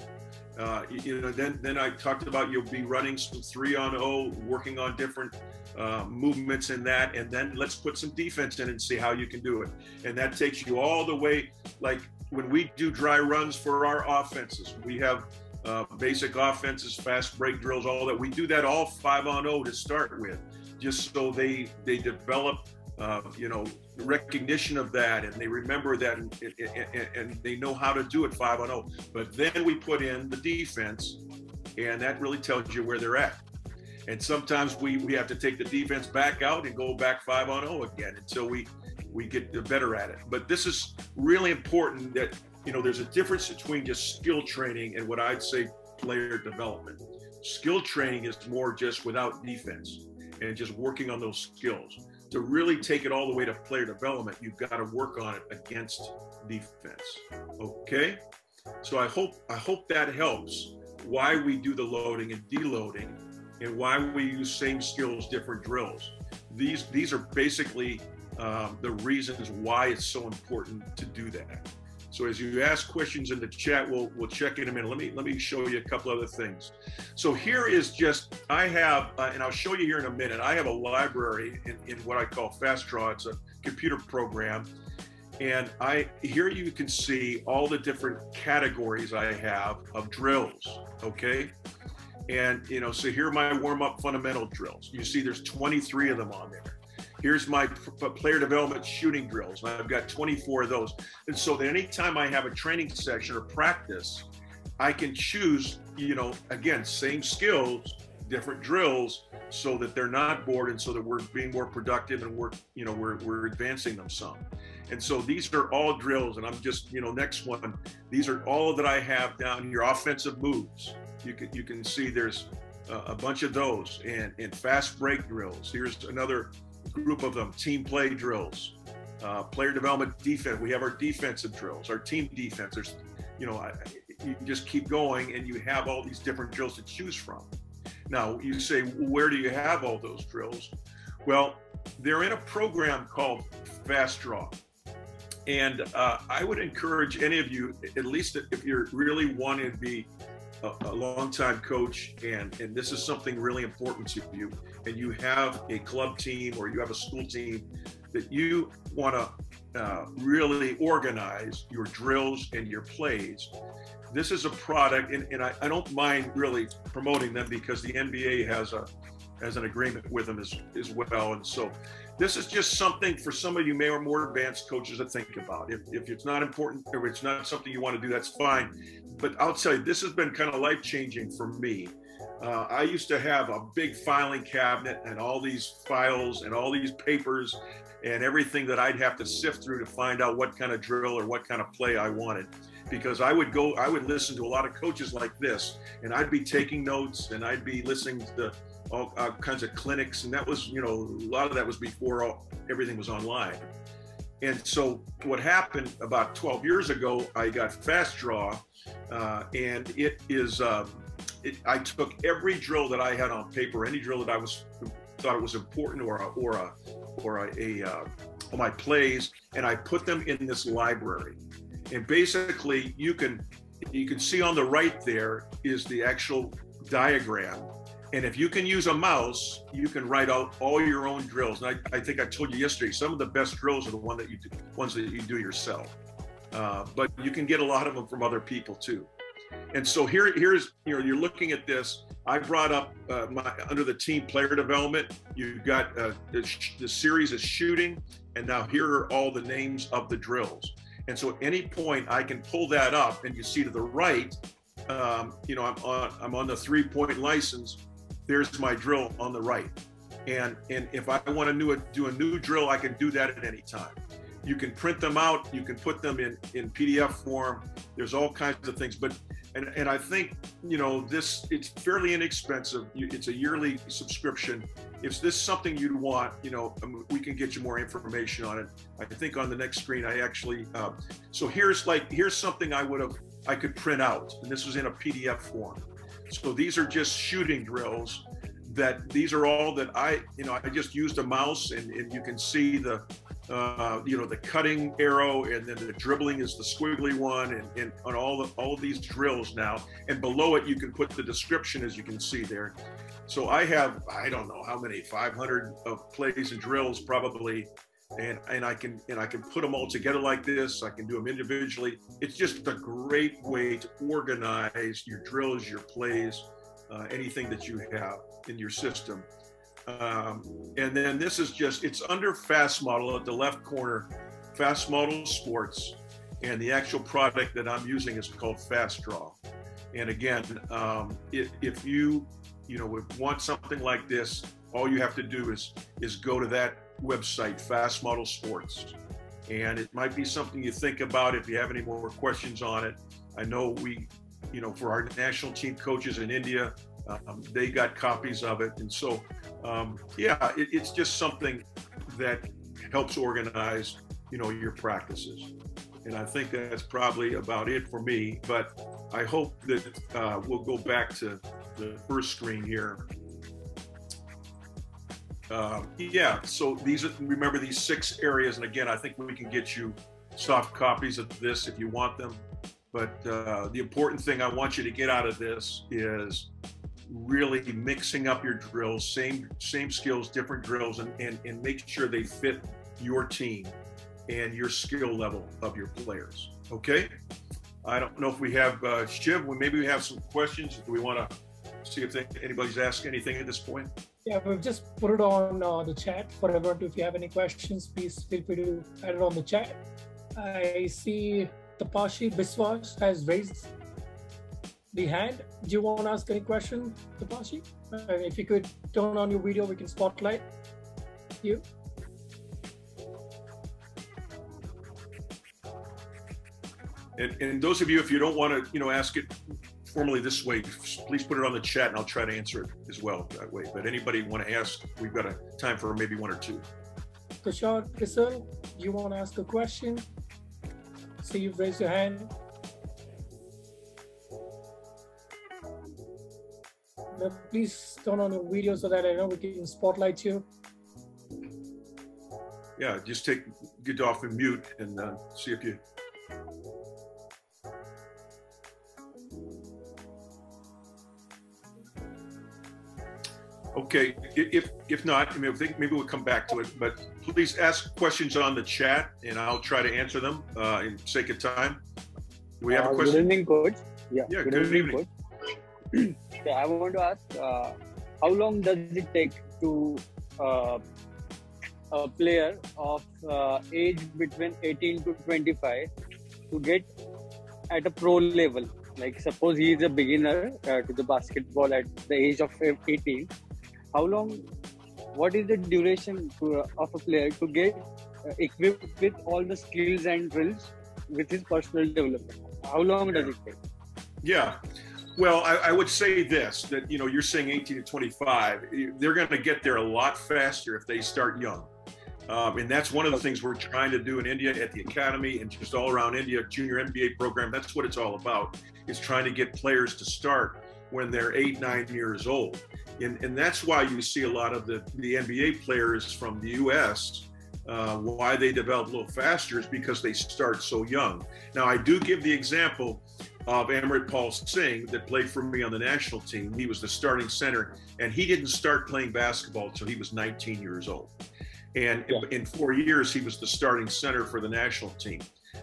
uh, you know, then then I talked about you'll be running some three on O, working on different uh, movements in that, and then let's put some defense in and see how you can do it. And that takes you all the way, like when we do dry runs for our offenses, we have uh, basic offenses, fast break drills, all that. We do that all five on O to start with, just so they they develop uh, you know, recognition of that, and they remember that, and, and, and they know how to do it five on zero. Oh. But then we put in the defense, and that really tells you where they're at. And sometimes we we have to take the defense back out and go back five on zero again until we we get better at it. But this is really important that, you know, there's a difference between just skill training and what I'd say player development. Skill training is more just without defense and just working on those skills. To really take it all the way to player development, you've got to work on it against defense. Okay? So I hope I hope that helps why we do the loading and deloading and why we use same skills, different drills. These these are basically um, the reasons why it's so important to do that. So as you ask questions in the chat, we'll we'll check in a minute. Let me let me show you a couple other things. So here is just I have, uh, and I'll show you here in a minute. I have a library in, in what I call Fast Draw. It's a computer program, and I here you can see all the different categories I have of drills. Okay, and you know, so here are my warm up fundamental drills. You see, there's 23 of them on there. Here's my player development shooting drills. I've got 24 of those. And so that anytime I have a training session or practice, I can choose, you know, again, same skills, different drills, so that they're not bored and so that we're being more productive and we're, you know, we're, we're advancing them some. And so these are all drills. And I'm just, you know, next one, these are all that I have down here, offensive moves. You can, you can see there's a bunch of those and, and fast break drills. Here's another group of them team play drills, uh, player development defense. We have our defensive drills, our team defense. There's, you know, you just keep going and you have all these different drills to choose from. Now, you say, where do you have all those drills? Well, they're in a program called Fast Draw. And uh, I would encourage any of you, at least if you're really wanting to be a, a long-time coach and and this is something really important to you and you have a club team or you have a school team that you want to uh, really organize your drills and your plays this is a product and, and I, I don't mind really promoting them because the nba has a has an agreement with them as, as well and so this is just something for some of you may or more advanced coaches to think about. If, if it's not important or it's not something you want to do, that's fine. But I'll tell you, this has been kind of life changing for me. Uh, I used to have a big filing cabinet and all these files and all these papers and everything that I'd have to sift through to find out what kind of drill or what kind of play I wanted. Because I would go, I would listen to a lot of coaches like this, and I'd be taking notes and I'd be listening to all uh, kinds of clinics, and that was, you know, a lot of that was before all, everything was online. And so, what happened about 12 years ago, I got Fast Draw, uh, and it is. Um, it, I took every drill that I had on paper, any drill that I was thought it was important, or a, or a, or a, a uh, my plays, and I put them in this library. And basically, you can you can see on the right there is the actual diagram and if you can use a mouse, you can write out all your own drills. And I, I think I told you yesterday, some of the best drills are the one that you do, ones that you do yourself. Uh, but you can get a lot of them from other people too. And so here, here's you know you're looking at this. I brought up uh, my under the team player development. You've got uh, the, series is shooting, and now here are all the names of the drills. And so at any point I can pull that up, and you see to the right, um, you know I'm on I'm on the three point license there's my drill on the right. And, and if I want to do a, do a new drill, I can do that at any time. You can print them out. You can put them in, in PDF form. There's all kinds of things. But and, and I think you know this. It's fairly inexpensive. It's a yearly subscription. If this is something you'd want, you know, um, we can get you more information on it. I think on the next screen, I actually. Uh, so here's like here's something I would have I could print out, and this was in a PDF form. So these are just shooting drills that these are all that I, you know, I just used a mouse and, and you can see the, uh, you know, the cutting arrow and then the dribbling is the squiggly one and, and on all all of these drills now. And below it, you can put the description as you can see there. So I have, I don't know how many, 500 of plays and drills probably and and I can and I can put them all together like this. I can do them individually. It's just a great way to organize your drills, your plays, uh, anything that you have in your system. Um, and then this is just it's under Fast Model at the left corner, Fast Model Sports, and the actual product that I'm using is called Fast Draw. And again, um, if, if you you know want something like this, all you have to do is is go to that website, Fast Model Sports. And it might be something you think about if you have any more questions on it. I know we, you know, for our national team coaches in India, um, they got copies of it. And so, um, yeah, it, it's just something that helps organize, you know, your practices. And I think that's probably about it for me. But I hope that uh, we'll go back to the first screen here. Uh, yeah, so these are, remember these six areas. And again, I think we can get you soft copies of this if you want them. But uh, the important thing I want you to get out of this is really mixing up your drills, same same skills, different drills, and, and, and make sure they fit your team and your skill level of your players. Okay. I don't know if we have uh, Shiv. Maybe we have some questions. Do we want to see if they, anybody's asked anything at this point? Yeah, we've just put it on uh, the chat for everyone. If you have any questions, please feel free to add it on the chat. I see Tapashi Biswas has raised the hand. Do you want to ask any question, Tapashi? Uh, if you could turn on your video, we can spotlight you. And, and those of you, if you don't want to, you know, ask it formally this way, please put it on the chat and I'll try to answer it as well that way. But anybody want to ask, we've got a time for maybe one or two. Tushar do you want to ask a question? See, you've raised your hand. Please turn on your video so that I know we can spotlight you. Yeah, just take get off and mute and uh, see if you Okay, if if not, I mean, I think maybe we'll come back to it. But please ask questions on the chat, and I'll try to answer them uh, in sake of time. Do we have a Uh, question? Good evening, coach. Yeah. Yeah, good evening. coach. I want to ask, uh, how long does it take to uh, a player of uh, age between 18 to 25 to get at a pro level? Like, suppose he is a beginner uh, to the basketball at the age of 18. How long? What is the duration to, of a player to get uh, equipped with all the skills and drills with his personal development? How long does it take? Yeah. Well, I, I would say this that, you know, you're saying 18 to 25, they're going to get there a lot faster if they start young. Um, and that's one of the things we're trying to do in India at the academy and just all around India junior NBA program. That's what it's all about. Is trying to get players to start when they're eight, nine years old. And, and that's why you see a lot of the, the NBA players from the US, uh, why they develop a little faster is because they start so young. Now, I do give the example of Amrit Paul Singh that played for me on the national team. He was the starting center, and he didn't start playing basketball until he was 19 years old. And Yeah. in four years, he was the starting center for the national team.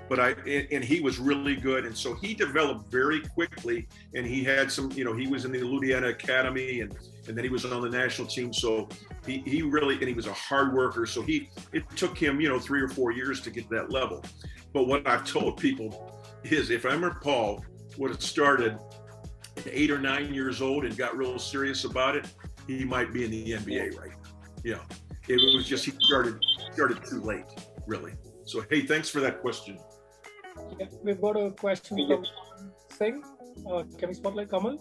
But I and, he was really good, and so he developed very quickly. And he had some, you know, he was in the Ludhiana Academy, and and then he was on the national team. So he he really and he was a hard worker. So he it took him, you know, three or four years to get to that level. But what I've told people is, if Amrit Paul would have started at eight or nine years old and got real serious about it, he might be in the NBA right now. Yeah, it was just he started started too late, really. So hey, thanks for that question. Yeah, we've got a question from Singh. Uh, can we spotlight Kamal?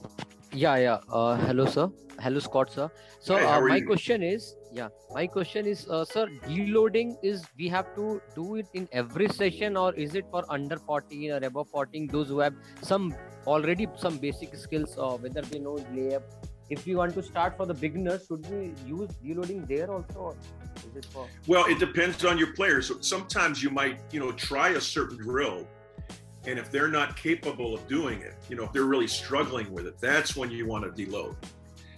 Yeah, yeah. Uh, hello, sir. Hello, Scott, sir. So, Hi, how uh, my you? question is, yeah, my question is, uh, sir, deloading is we have to do it in every session, or is it for under 14 or above 14? Those who have some already some basic skills, uh, whether they know layup. If we want to start for the beginners, should we use deloading there also? Or it for Well, it depends on your players. So sometimes you might, you know, try a certain drill, and if they're not capable of doing it, you know, if they're really struggling with it, that's when you want to deload.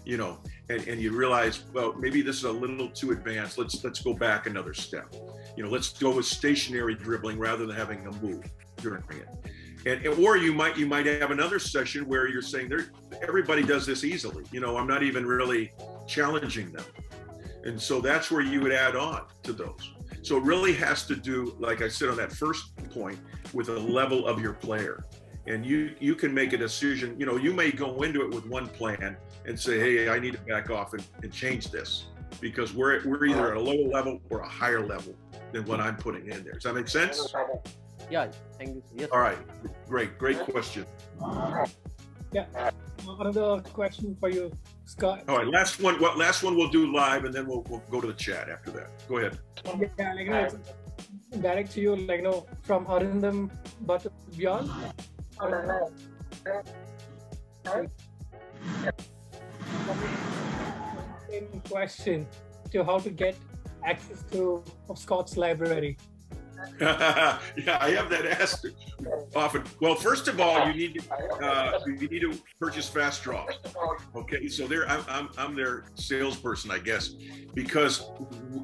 You know, and, and you realize, well, maybe this is a little too advanced. Let's let's go back another step. You know, let's go with stationary dribbling rather than having a move during it. And, and- or you might you might have another session where you're saying there everybody does this easily. You know, I'm not even really challenging them. And so that's where you would add on to those. So it really has to do, like I said on that first point, with the level of your player. And you you can make a decision. You know, you may go into it with one plan and say, hey, I need to back off and, and change this. because we're we're either at a lower level or a higher level than what I'm putting in there. Does that make sense? Yeah, thank you. Yes. All right, great, great question. Yeah, another question for you, Scott. All right, last one. What last one we'll do live, and then we'll we'll go to the chat after that. Go ahead. Yeah, like, you know, direct to you, like, you know, from Arindam, but beyond. Same question to how to get access to Scott's library. yeah, I have that asked often. Well, first of all, you need to uh, you need to purchase Fast Draw. Okay, so there I'm, I'm I'm their salesperson, I guess, because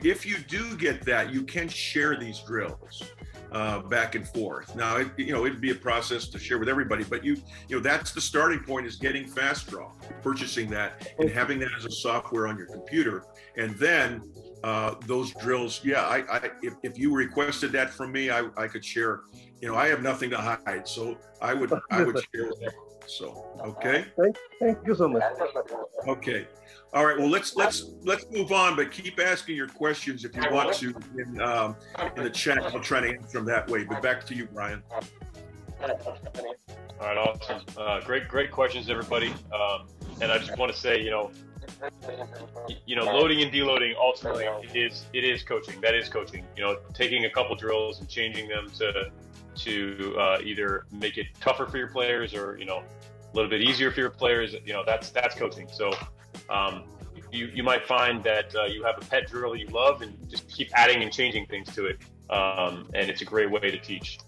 if you do get that, you can share these drills uh, back and forth. Now, it, you know, it'd be a process to share with everybody, but you you know that's the starting point is getting Fast Draw, purchasing that, and having that as a software on your computer, and then uh, those drills. Yeah, I, I if, if you requested that from me, I, I could share. You know, I have nothing to hide, so I would I would share that. So okay, Thank, thank you so much. okay, all right. Well, let's let's let's move on, but keep asking your questions if you want to in um, in the chat. I'll try to answer them that way. But back to you, Brian. All right, awesome. Uh, great, great questions, everybody. Um, and I just want to say, you know, you know, loading and deloading ultimately is it is coaching. That is coaching. You know, taking a couple drills and changing them to to uh, either make it tougher for your players or you know a little bit easier for your players. You know, that's that's coaching. So. Um, you, you might find that uh, you have a pet drill that you love and just keep adding and changing things to it. Um, and it's a great way to teach.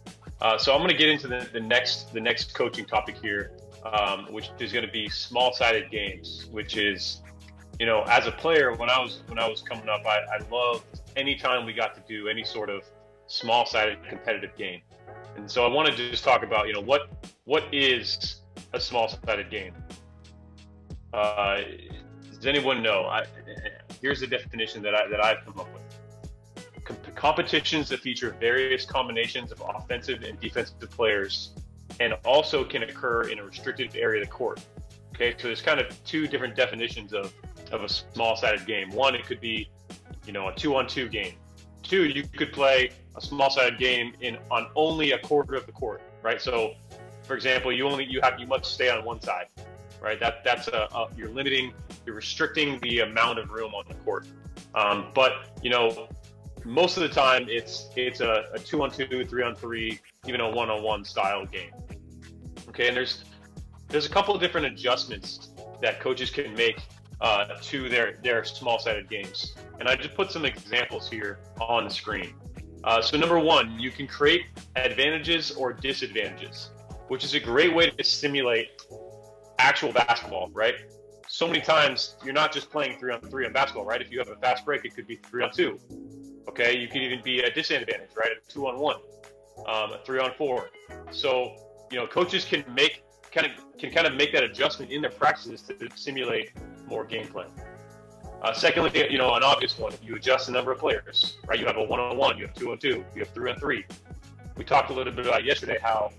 Uh, so I'm going to get into the, the next the next coaching topic here, um, which is going to be small-sided games. Which is, you know, as a player, when I was when I was coming up, I, I loved anytime we got to do any sort of small-sided competitive game. And so I wanted to just talk about, you know, what what is a small-sided game? Uh, does anyone know? I, here's the definition that I that I've come up with com- competitions that feature various combinations of offensive and defensive players and also can occur in a restricted area of the court. Okay, so there's kind of two different definitions of, of a small-sided game. One, it could be, you know, a two-on-two game. Two, you could play a small-sided game in on only a quarter of the court, right? So, for example, you only you have you must stay on one side, right? That that's a, a you're limiting, you're restricting the amount of room on the court. Um, but you know, most of the time it's it's a, a two on two, three on three, even a one on one style game. Okay, and there's there's a couple of different adjustments that coaches can make uh, to their their small sided games, and I just put some examples here on the screen. Uh, so number one, you can create advantages or disadvantages, which is a great way to simulate actual basketball, right? So many times you're not just playing three on three on basketball, right? If you have a fast break, it could be three on two. Okay, you could even be a disadvantage, right? A two on one, um, a three on four. So you know, coaches can make kind of can kind of make that adjustment in their practices to simulate more game gameplay. Uh, secondly, you know, an obvious one, you adjust the number of players, right? You have a one on one, you have two on two, you have three on three. We talked a little bit about yesterday how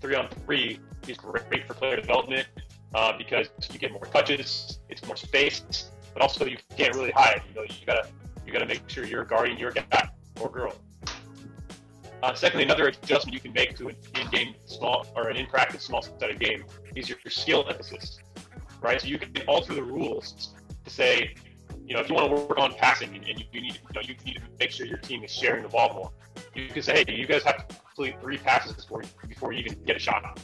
three on three is great for player development uh, because you get more touches, it's more space, but also you can't really hide. You know, you gotta you gotta make sure you're guarding your guy or girl. Uh, secondly, another adjustment you can make to an in-game small or an in-practice small-sided game is your, your skill emphasis, right? So you can alter the rules to say, you know, if you want to work on passing and, you need, you know, you need to make sure your team is sharing the ball more. You can say, hey, you guys have to complete three passes before before you even get a shot.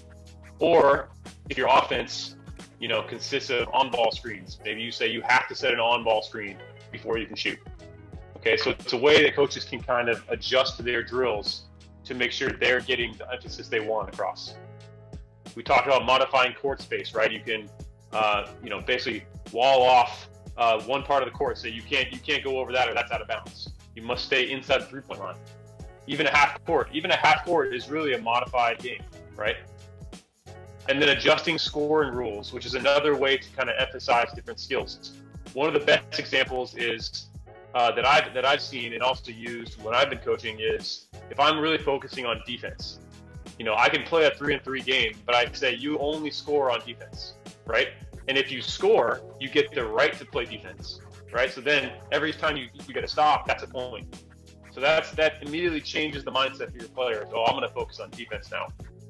Or if your offense, you know, consists of on-ball screens, maybe you say you have to set an on-ball screen before you can shoot. Okay, so it's a way that coaches can kind of adjust their drills to make sure they're getting the emphasis they want across. We talked about modifying court space, right? You can, uh, you know, basically wall off uh, one part of the court, so you can't you can't go over that or that's out of bounds. You must stay inside the three-point line. Even a half court, even a half court is really a modified game, right? And then adjusting scoring rules, which is another way to kind of emphasize different skills. One of the best examples is uh, that I've that I've seen and also used when I've been coaching is if I'm really focusing on defense. You know, I can play a three and three game, but I say you only score on defense, right? And if you score, you get the right to play defense. right? So then every time you, you get a stop, that's a point. So that's that immediately changes the mindset for your players. Oh, I'm going to focus on defense now.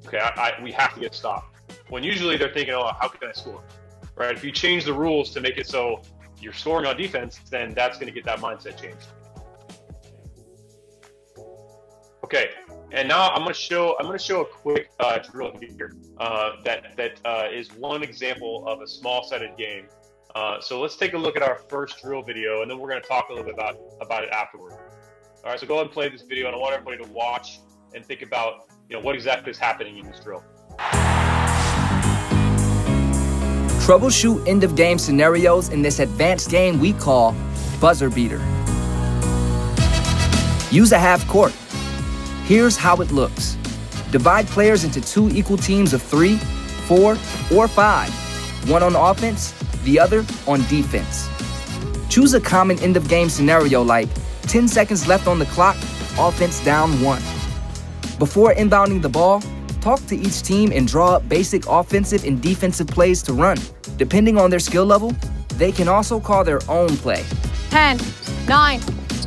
Okay, I, I, we have to get a stop. When usually they're thinking, oh, how can I score? Right? If you change the rules to make it so you're scoring on defense, then that's going to get that mindset changed. Okay, and now I'm going to show I'm going to show a quick uh, drill here uh, that that uh, is one example of a small-sided game. Uh, so let's take a look at our first drill video, and then we're going to talk a little bit about about it afterward. All right, so go ahead and play this video, and I want everybody to watch and think about you know what exactly is happening in this drill. Troubleshoot end of game scenarios in this advanced game we call buzzer beater. Use a half court Here's how it looks. Divide players into two equal teams of three, four, or five. One on offense, the other on defense. Choose a common end of game scenario like 10 seconds left on the clock, offense down one. Before inbounding the ball, talk to each team and draw up basic offensive and defensive plays to run. Depending on their skill level, they can also call their own play. 10, 9,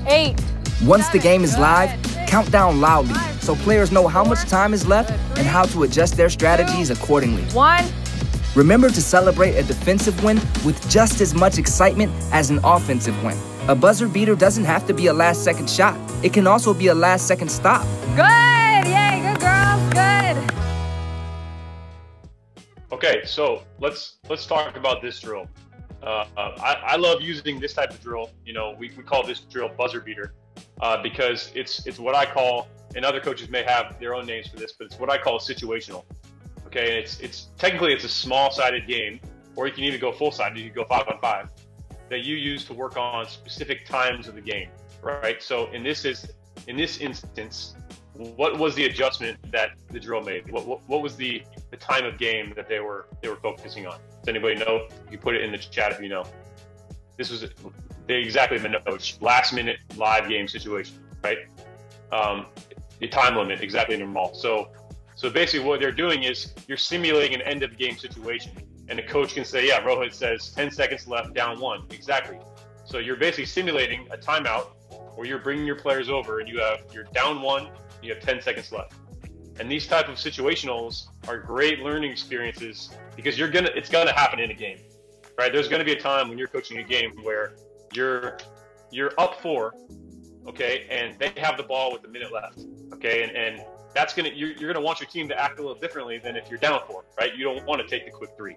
8. Once the game is live, Count down loudly so players know how much time is left and how to adjust their strategies accordingly. One. Remember to celebrate a defensive win with just as much excitement as an offensive win. A buzzer beater doesn't have to be a last second shot. It can also be a last second stop. Good! Yay, good girls, good. Okay, so let's let's talk about this drill. Uh, uh, I, I love using this type of drill. You know, we, we call this drill buzzer beater uh, because it's it's what I call, and other coaches may have their own names for this, but it's what I call situational. Okay, and it's it's technically it's a small-sided game, or you can even go full-sided. You can go five on five that you use to work on specific times of the game, right? So in this is in this instance, what was the adjustment that the drill made? What, what, what was the, the time of game that they were they were focusing on? Does anybody know? You put it in the chat if you know. This was exactly the notes. Last minute live game situation, right? Um, the time limit exactly normal. So, so basically, what they're doing is you're simulating an end of game situation, and the coach can say, "Yeah, Rohit says 10 seconds left, down one." Exactly. So you're basically simulating a timeout where you're bringing your players over, and you have you're down one, you have 10 seconds left. And these type of situationals are great learning experiences because you're gonna it's gonna happen in a game, right? There's gonna be a time when you're coaching a game where you're you're up four, okay, and they have the ball with a minute left, okay, and and that's gonna you're, you're gonna want your team to act a little differently than if you're down four, right? You don't want to take the quick three,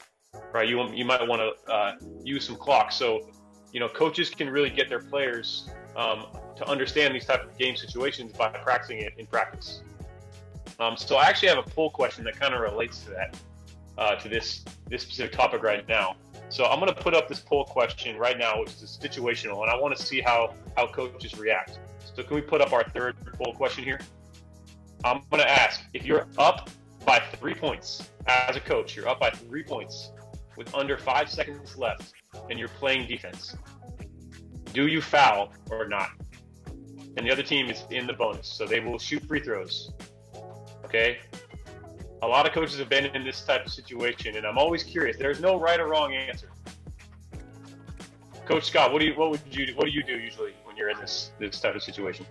right? You you might want to uh, use some clock. So, you know, coaches can really get their players um, to understand these type of game situations by practicing it in practice. Um, so I actually have a poll question that kind of relates to that, uh, to this this specific topic right now. So I'm going to put up this poll question right now, which is situational, and I want to see how how coaches react. So can we put up our third poll question here? I'm going to ask if you're up by three points as a coach, you're up by three points with under five seconds left, and you're playing defense. Do you foul or not? And the other team is in the bonus, so they will shoot free throws. Okay, a lot of coaches have been in this type of situation, and I'm always curious. There's no right or wrong answer. Coach Scott, what do you what would you what do you do usually when you're in this this type of situation?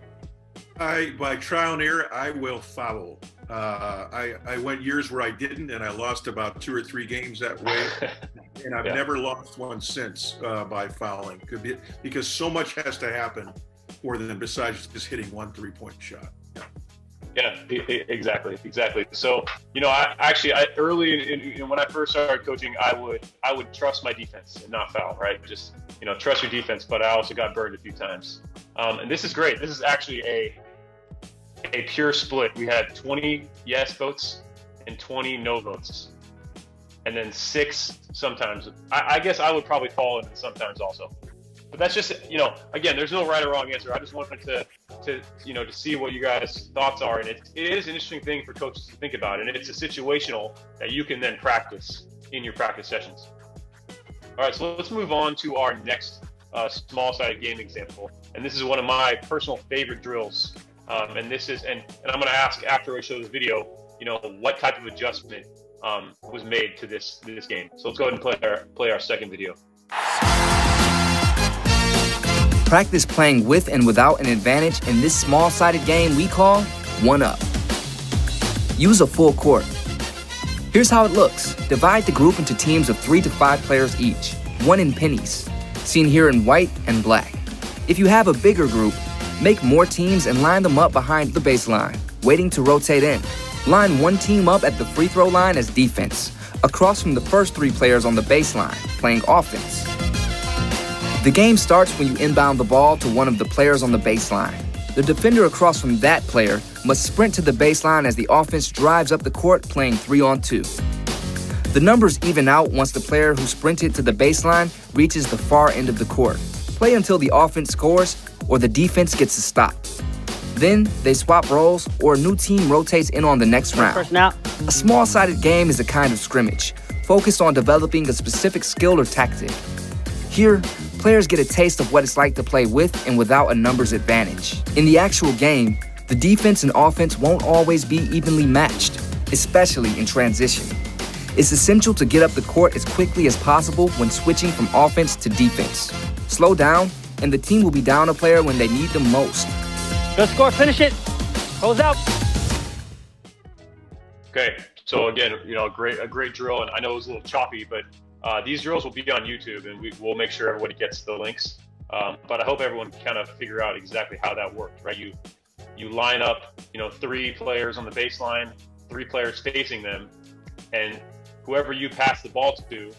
I by trial and error, I will follow. Uh, I I went years where I didn't, and I lost about two or three games that way, and I've yeah. never lost one since uh, by fouling. Could be because so much has to happen for them besides just hitting one three point shot. Yeah. Yeah, exactly, exactly. So, you know, I actually, I early in, in, when I first started coaching, I would, I would trust my defense and not foul, right? Just, you know, trust your defense. But I also got burned a few times. Um, and this is great. This is actually a, a pure split. We had 20 yes votes and 20 no votes, and then six sometimes. I, I guess I would probably fall in sometimes also. But that's just, you know, again, there's no right or wrong answer. I just wanted to to you know to see what you guys thoughts are. And it, it is an interesting thing for coaches to think about. And it's a situational that you can then practice in your practice sessions. All right so let's move on to our next uh, small sided game example. And this is one of my personal favorite drills. Um, and this is and, and i'm going to ask after i show this video you know what type of adjustment um, was made to this this game. So let's go ahead and play our play our second video Practice playing with and without an advantage in this small-sided game we call one up. Use a full court. Here's how it looks. Divide the group into teams of three to five players each, one in pennies, seen here in white and black. If you have a bigger group, make more teams and line them up behind the baseline, waiting to rotate in. Line one team up at the free throw line as defense, across from the first three players on the baseline, playing offense. The game starts when you inbound the ball to one of the players on the baseline. The defender across from that player must sprint to the baseline as the offense drives up the court playing three on two. The numbers even out once the player who sprinted to the baseline reaches the far end of the court. Play until the offense scores or the defense gets a stop. Then they swap roles or a new team rotates in on the next round. A small sided game is a kind of scrimmage, focused on developing a specific skill or tactic. Here, players get a taste of what it's like to play with and without a numbers advantage. In the actual game, the defense and offense won't always be evenly matched, especially in transition. It's essential to get up the court as quickly as possible when switching from offense to defense. Slow down, and the team will be down a player when they need them most. Good score, finish it. Close out. Okay, so again, you know, great a great drill, and I know it was a little choppy, but uh, these drills will be on YouTube, and we, will make sure everybody gets the links. Um, but I hope everyone kind of figure out exactly how that worked, right? You you line up, you know, three players on the baseline, three players facing them, and whoever you pass the ball to,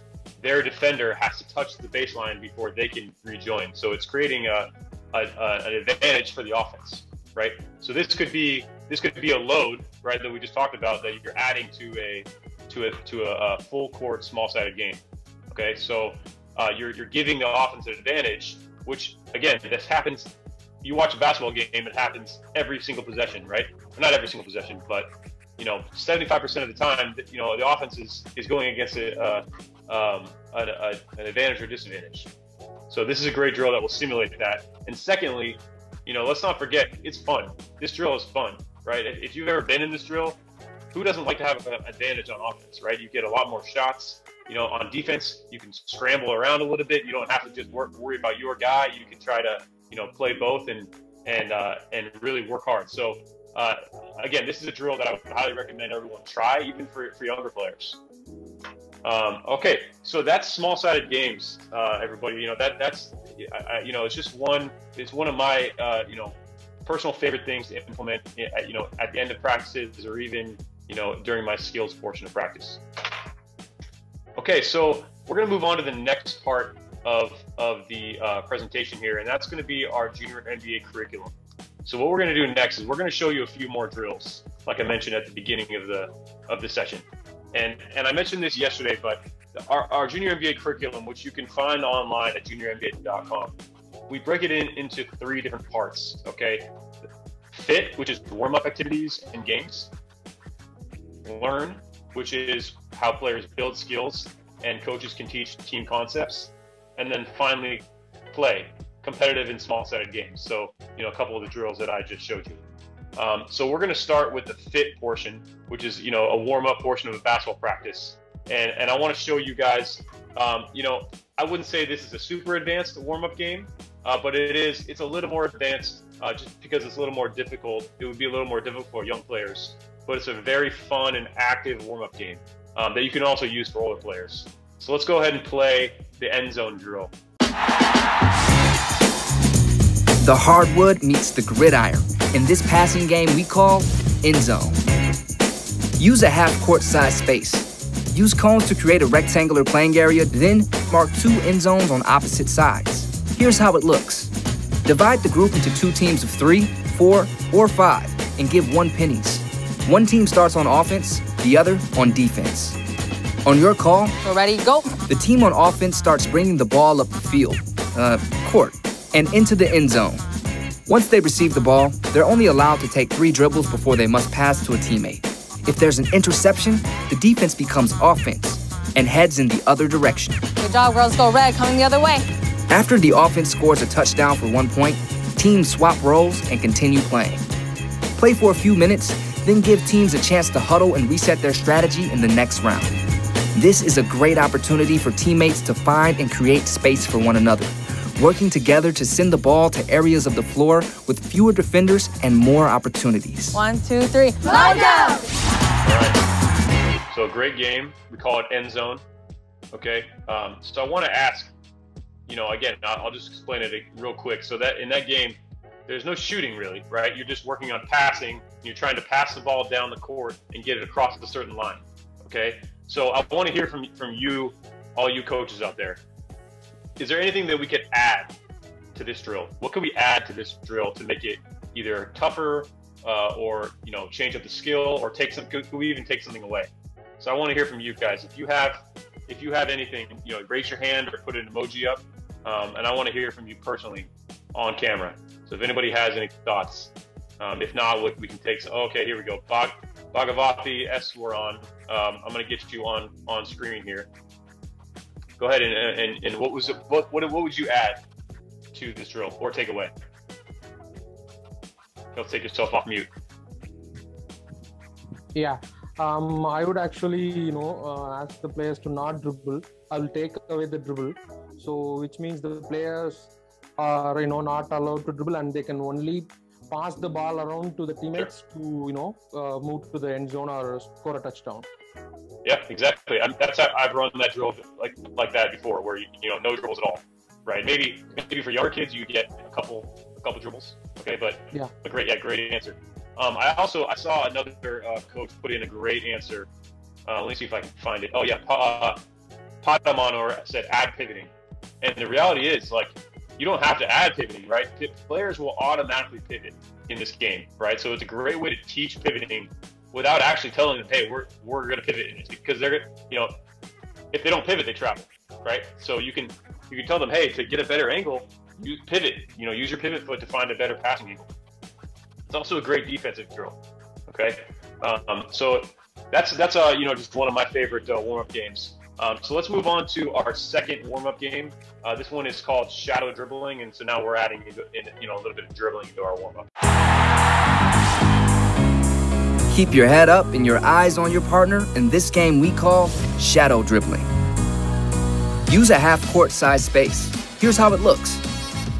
their defender has to touch the baseline before they can rejoin. So it's creating a, a, a, an advantage for the offense, right? So this could be this could be a load, right, that we just talked about that you're adding to a to a to a, a full court small sided game. Okay, so uh, you're you're giving the offense an advantage, which again, this happens. You watch a basketball game, it happens every single possession, right? Not every single possession, but you know, 75% of the time, you know, the offense is, is going against a, uh, um, a, a, an advantage or disadvantage. So this is a great drill that will simulate that. And secondly, you know, let's not forget, it's fun. This drill is fun, right? If you've ever been in this drill, who doesn't like to have an advantage on offense, right? You get a lot more shots. You know, on defense, you can scramble around a little bit. You don't have to just work, worry about your guy. You can try to, you know, play both and and uh, and really work hard. So uh, again, this is a drill that I would highly recommend everyone try, even for, for younger players. Um, okay, so that's small-sided games, uh, everybody. You know that that's I, you know it's just one. It's one of my uh, you know personal favorite things to implement. You know at the end of practices or even you know during my skills portion of practice. Okay, so we're going to move on to the next part of of the uh, presentation here, and that's going to be our junior NBA curriculum. So what we're going to do next is we're going to show you a few more drills, like I mentioned at the beginning of the of the session. And and I mentioned this yesterday, but our, our junior NBA curriculum, which you can find online at juniornba.com, we break it in into three different parts. Okay, fit, which is warm up activities and games. Learn, which is how players build skills and coaches can teach team concepts. And then finally, play, competitive and small sided games. So, you know, a couple of the drills that I just showed you. Um, so we're going to start with the fit portion, which is, you know, a warm up portion of a basketball practice. And, and I want to show you guys, um, you know, I wouldn't say this is a super advanced warm up game, uh, but it is, it's a little more advanced uh, just because it's a little more difficult. It would be a little more difficult for young players, but it's a very fun and active warm up game um, that you can also use for older players. So let's go ahead and play the end zone drill. The hardwood meets the gridiron in this passing game we call end zone. Use a half court size space. Use cones to create a rectangular playing area, then mark two end zones on opposite sides. Here's how it looks. Divide the group into two teams of three, four, or five, and give one pennies. One team starts on offense, the other on defense. On your call, we're ready, go. The team on offense starts bringing the ball up the field, uh, court, and into the end zone. Once they receive the ball, they're only allowed to take three dribbles before they must pass to a teammate. If there's an interception, the defense becomes offense and heads in the other direction. Good job, girls. Go red, coming the other way. After the offense scores a touchdown for one point, teams swap roles and continue playing. Play for a few minutes, then give teams a chance to huddle and reset their strategy in the next round. This is a great opportunity for teammates to find and create space for one another, working together to send the ball to areas of the floor with fewer defenders and more opportunities. One, two, three. Logo! All right. So a great game. We call it end zone. Okay. Um, so I want to ask, you know, again, I'll, I'll just explain it real quick. So that in that game, there's no shooting really, right? You're just working on passing. You're trying to pass the ball down the court and get it across a certain line. Okay. So I want to hear from from you, all you coaches out there. Is there anything that we could add to this drill? What can we add to this drill to make it either tougher uh, or you know change up the skill or take some? Could, we even take something away? So I want to hear from you guys. If you have if you have anything, you know, raise your hand or put an emoji up, um, and I want to hear from you personally on camera. So if anybody has any thoughts, um, if not, we, we can take. Some, okay, here we go. Bog, Bhagavathi S, we're on. Um, I'm going to get you on on screen here. Go ahead and, and, and what was it, what, what what would you add to this drill or take away? You'll take yourself off mute. Yeah, um, I would actually, you know, uh, ask the players to not dribble. I will take away the dribble. So, which means the players are, you know, not allowed to dribble and they can only pass the ball around to the teammates sure. to, you know, uh, move to the end zone or score a touchdown. Yeah, exactly. I'm, that's how I've run that drill like like that before, where you, you know no dribbles at all, right? Maybe maybe for younger kids you get a couple a couple dribbles, okay, but yeah, but great, yeah, great answer. Um, I also I saw another uh, coach put in a great answer. Uh, let me see if I can find it. Oh yeah, pa- uh, said add pivoting, and the reality is like you don't have to add pivoting, right? Players will automatically pivot in this game, right? So it's a great way to teach pivoting without actually telling them, hey, we're we're going to pivot in this because they're you know if they don't pivot, they travel, right? So you can you can tell them, hey, to get a better angle, use pivot. You know, use your pivot foot to find a better passing angle. It's also a great defensive drill. Okay, um, so that's that's uh you know just one of my favorite uh, warm up games. Um, so let's move on to our second warm up game. Uh, this one is called shadow dribbling, and so now we're adding in, you know a little bit of dribbling into our warm up. Keep your head up and your eyes on your partner in this game we call shadow dribbling. Use a half court size space. Here's how it looks.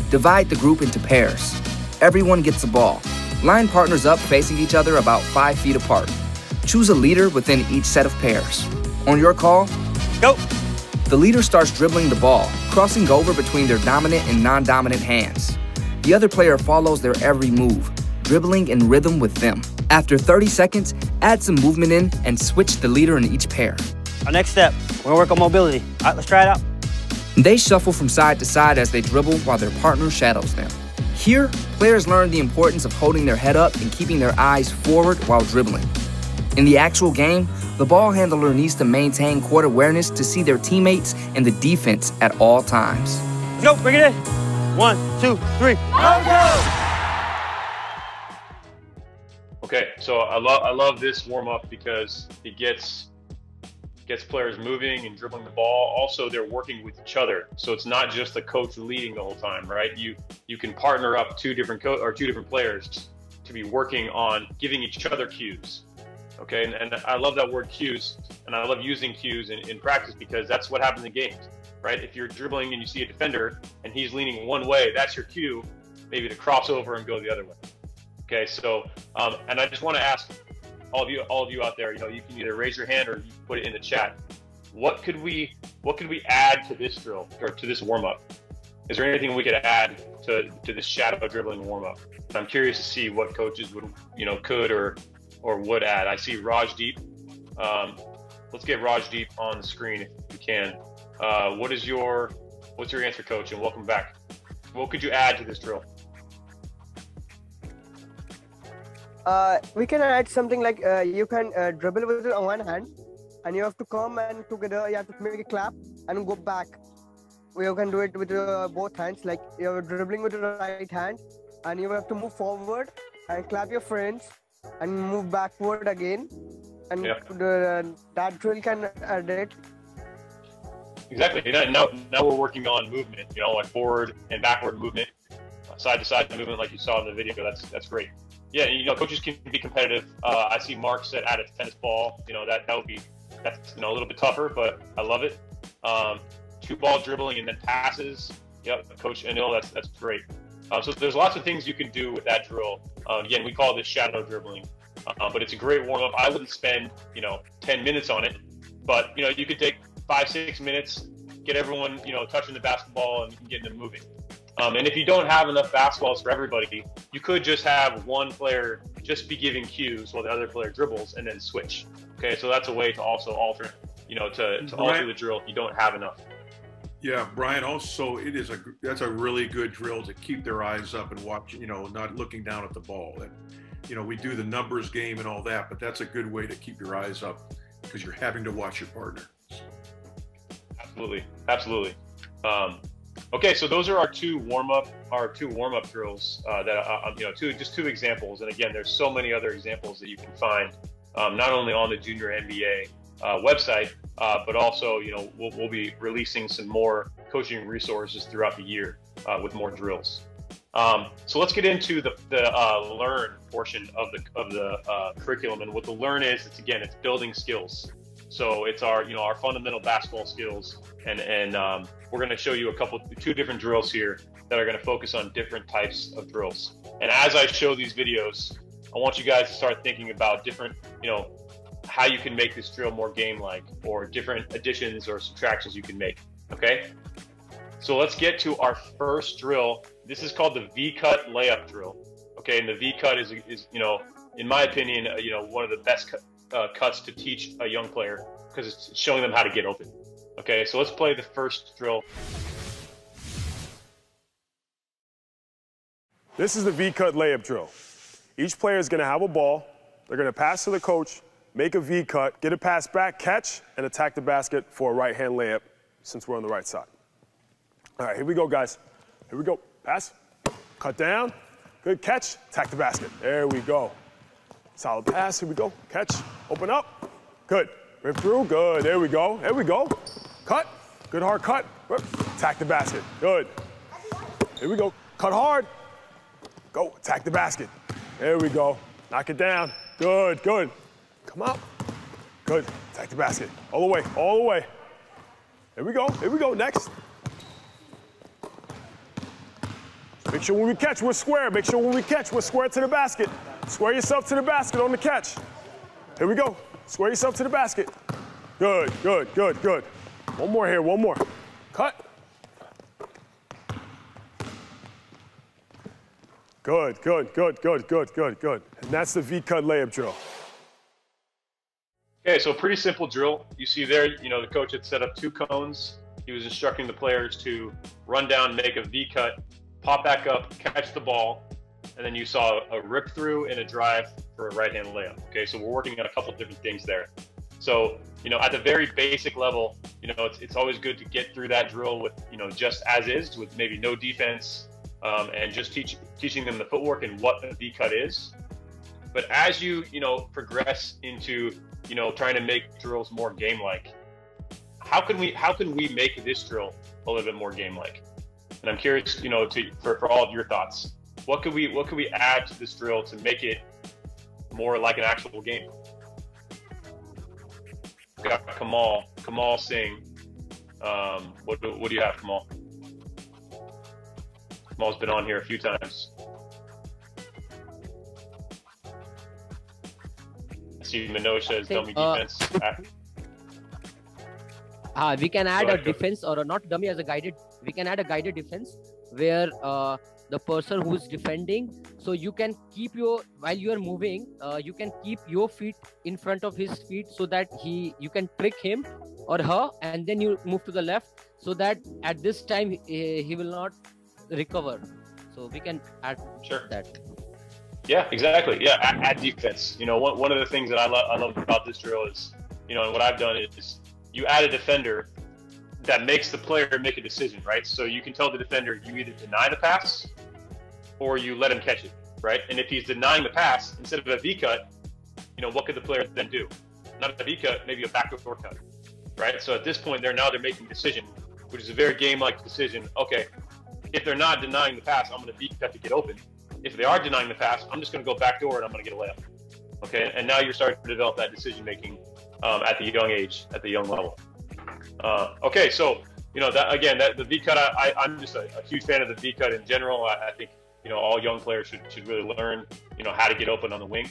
Divide the group into pairs. Everyone gets a ball. Line partners up facing each other about 5 feet apart. Choose a leader within each set of pairs. On your call, go! The leader starts dribbling the ball, crossing over between their dominant and non-dominant hands. The other player follows their every move, dribbling in rhythm with them. After 30 seconds, add some movement in and switch the leader in each pair. Our next step, we're gonna work on mobility. All right, let's try it out. They shuffle from side to side as they dribble while their partner shadows them. Here, players learn the importance of holding their head up and keeping their eyes forward while dribbling. In the actual game, the ball handler needs to maintain court awareness to see their teammates and the defense at all times. Let's go, bring it in. One, two, three. go! Okay, so I love I love this warm up because it gets gets players moving and dribbling the ball. Also, they're working with each other, so it's not just the coach leading the whole time, right? You you can partner up two different co- or two different players to be working on giving each other cues. Okay, and, and I love that word cues, and I love using cues in, in practice because that's what happens in games, right? If you're dribbling and you see a defender and he's leaning one way, that's your cue, maybe to cross over and go the other way. Okay, so um, and I just want to ask all of you, all of you out there, you know, you can either raise your hand or you put it in the chat. What could we, what could we add to this drill or to this warm up? Is there anything we could add to to this shadow dribbling warm up? I'm curious to see what coaches would, you know, could or or would add. I see Raj Deep. Um, let's get Raj Deep on the screen if you can. Uh, what is your what's your answer, coach? And welcome back. What could you add to this drill? uh, we can add something like uh, you can uh, dribble with it on one hand and you have to come and together you have to make a clap and go back you can do it with both hands like you're dribbling with the right hand and you have to move forward and clap your friends and move backward again and yeah. the, that drill can add it exactly now, now we're working on movement you know like forward and backward movement side to side movement like you saw in the video that's that's great yeah, you know, coaches can be competitive. Uh, I see Mark said add a tennis ball. You know, that that would be that's you know a little bit tougher, but I love it. Um, two ball dribbling and then passes. Yep, Coach Anil, that's that's great. Uh, so there's lots of things you can do with that drill. Uh, again, we call this shadow dribbling, uh, but it's a great warm up. I wouldn't spend you know 10 minutes on it, but you know you could take five six minutes, get everyone you know touching the basketball and getting them moving. Um, and if you don't have enough basketballs for everybody, you could just have one player just be giving cues while the other player dribbles and then switch. Okay, so that's a way to also alter, you know, to, to alter the drill if you don't have enough. Yeah, Brian. Also, it is a that's a really good drill to keep their eyes up and watch. You know, not looking down at the ball. And you know, we do the numbers game and all that, but that's a good way to keep your eyes up because you're having to watch your partner. Absolutely, absolutely. Um, okay, so those are our two warm up, our two warm up drills. Uh, that uh, um, you know, two just two examples. And again, there's so many other examples that you can find, um, not only on the Junior NBA uh, website, uh, but also, you know, we'll, we'll, be releasing some more coaching resources throughout the year uh, with more drills. Um, so let's get into the, the uh, learn portion of the of the uh, curriculum. And what the learn is, it's again, it's building skills. So it's our you know our fundamental basketball skills, and and um, we're going to show you a couple two different drills here that are going to focus on different types of drills. And as I show these videos, I want you guys to start thinking about different you know how you can make this drill more game-like or different additions or subtractions you can make, okay? So let's get to our first drill. This is called the V-cut layup drill, okay? And the V-cut is, is you know, in my opinion, uh, you know, one of the best cut, uh, cuts to teach a young player because it's showing them how to get open. Okay, so let's play the first drill. This is the V-cut layup drill. Each player is going to have a ball. They're going to pass to the coach make a V cut, get a pass back, catch, and attack the basket for a right hand layup since we're on the right side. All right, here we go, guys. Here we go. Pass, cut down, good catch, attack the basket. There we go. Solid pass, here we go. Catch, open up, good. Rip through, good. There we go. There we go. Cut, good hard cut. Attack the basket, good. Here we go. Cut hard, go, attack the basket. There we go. Knock it down. Good, good. Come up. Good. Attack the basket. All the way. All the way. Here we go. Here we go. Next. Make sure when we catch, we're square. Make sure when we catch, we're square to the basket. Square yourself to the basket on the catch. Here we go. Square yourself to the basket. Good, good, good, good. One more here, one more. Cut. Good, good, good, good, good, good, good. And that's the V-cut layup drill. Okay, so pretty simple drill. You see there, you know, the coach had set up two cones. He was instructing the players to run down, make a V cut, pop back up, catch the ball, and then you saw a rip through and a drive for a right hand layup. Okay, so we're working on a couple different things there. So, you know, at the very basic level, you know, it's, it's always good to get through that drill with, you know, just as is, with maybe no defense, um, and just teach, teaching them the footwork and what a V cut is. But as you, you know, progress into you know, trying to make drills more game-like. How can we how can we make this drill a little bit more game-like? And I'm curious, you know, to for, for all of your thoughts. What could we what could we add to this drill to make it more like an actual game? We got Kamal, Kamal Singh. Um, what what do you have, Kamal? Kamal's been on here a few times. See dummy uh, defense. Uh, we can add a defense or a, not dummy as a guided. We can add a guided defense where uh, the person who's defending, so you can keep your while you are moving, uh, you can keep your feet in front of his feet so that he you can trick him or her, and then you move to the left so that at this time he, he will not recover. So we can add sure. that. Yeah, exactly. Yeah, at, at defense. You know, one, one of the things that I, lo- I love about this drill is, you know, and what I've done is you add a defender that makes the player make a decision, right? So you can tell the defender you either deny the pass or you let him catch it, right? And if he's denying the pass instead of a V cut, you know, what could the player then do? Not a V cut, maybe a back backdoor cut, right? So at this point, they're now they're making a decision, which is a very game-like decision. Okay, if they're not denying the pass, I'm going to V cut to get open if they are denying the pass, I'm just going to go back door and I'm going to get a layup. Okay, and now you're starting to develop that decision making um, at the young age, at the young level. Uh, okay, so you know, that again, that the V cut, I, am just a, a, huge fan of the V cut in general. I, I, think you know all young players should should really learn, you know, how to get open on the wing.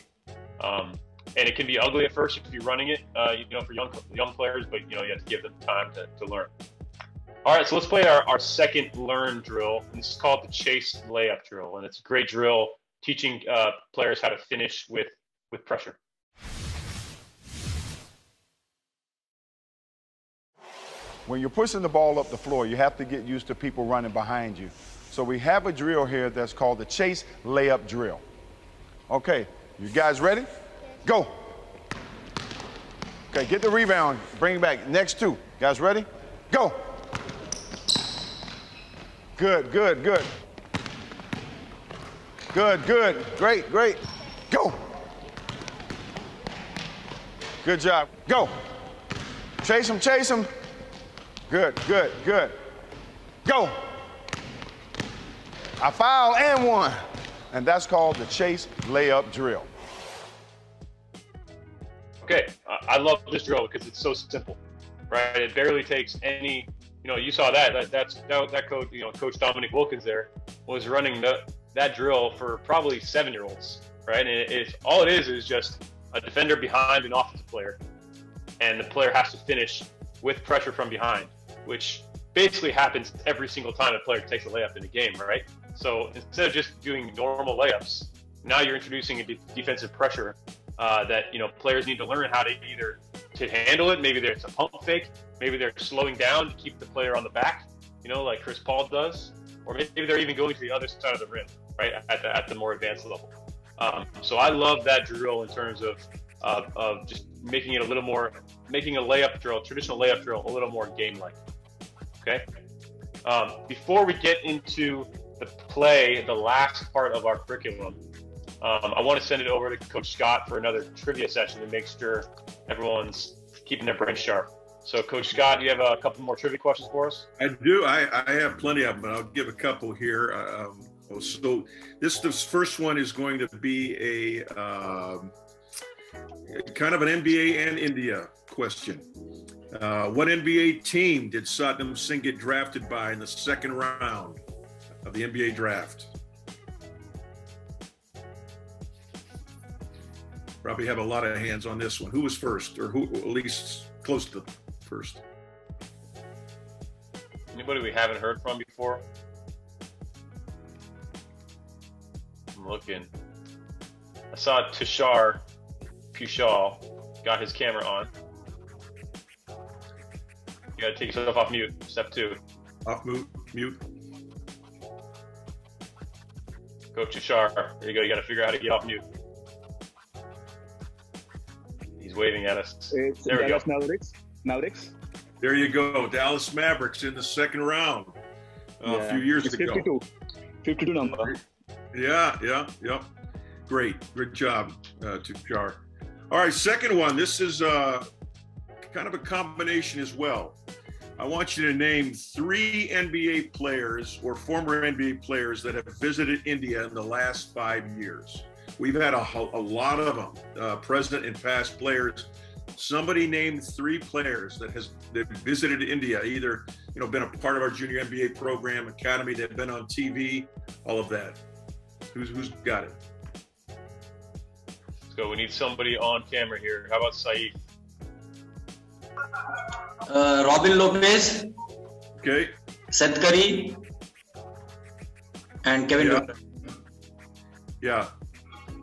Um, and it can be ugly at first if you're running it, uh, you know, for young young players, but you know, you have to give them time to, to learn. All right, so let's play our, our second learn drill. This is called the chase layup drill, and it's a great drill teaching uh, players how to finish with with pressure. When you're pushing the ball up the floor, you have to get used to people running behind you. So we have a drill here that's called the chase layup drill. Okay, you guys ready? Go. Okay, get the rebound, bring it back. Next two. Guys ready? Go. Good, good, good. Good, good. Great, great. Go. Good job. Go. Chase him, chase him. Good, good, good. Go. I foul and one. And that's called the chase layup drill. Okay, I love this drill because it's so simple, right? It barely takes any, you know, you saw that, that that's, that, that coach, you know, Coach Dominic Wilkins there was running the, that drill for probably seven-year-olds, right? And it, it's, all it is is just a defender behind an offensive player, and the player has to finish with pressure from behind which basically happens every single time a player takes a layup in a game, right? So instead of just doing normal layups, now you're introducing a de- defensive pressure uh, that you know players need to learn how to either handle it. Maybe there's a pump fake. Maybe they're slowing down to keep the player on the back, you know, like Chris Paul does, or maybe they're even going to the other side of the rim, right, at the, at the more advanced level. Um, so I love that drill in terms of, of of just making it a little more, making a layup drill, traditional layup drill, a little more game-like. Okay. Um, before we get into the play, the last part of our curriculum, um, I want to send it over to Coach Scott for another trivia session to make sure everyone's keeping their brain sharp. So, Coach Scott, do you have a couple more trivia questions for us? I do. I, I have plenty of them, but I'll give a couple here. Um, so, this this first one is going to be a um, kind of an NBA and India question. Uh, what NBA team did Satnam Singh get drafted by in the second round of the NBA draft? Probably have a lot of hands on this one. Who was first, or who at least close to first? Anybody we haven't heard from before? I'm looking. I saw Tushar Pushal got his camera on. You gotta take yourself off mute. Step two. Off mute. Mute. Go to Shar. There you go. You gotta figure out how to get off mute. He's waving at us. It's there we go. Mavericks. Mavericks. There you go. Dallas Mavericks in the second round uh, a few years it's ago. 52. 52 number. Yeah, yeah, yeah. Great, good job, uh, Tushar. All right, second one. This is uh, kind of a combination as well. I want you to name three NBA players or former NBA players that have visited India in the last five years. We've had a, a lot of them, uh, present and past players. Somebody named three players that has that visited India, either you know been a part of our junior NBA program, academy, they've been on TV, all of that. Who's who's got it? Let's go. We need somebody on camera here. How about Saeed? Uh, Robin Lopez. Okay. Seth Curry. And Kevin Yeah. Durant. Yeah.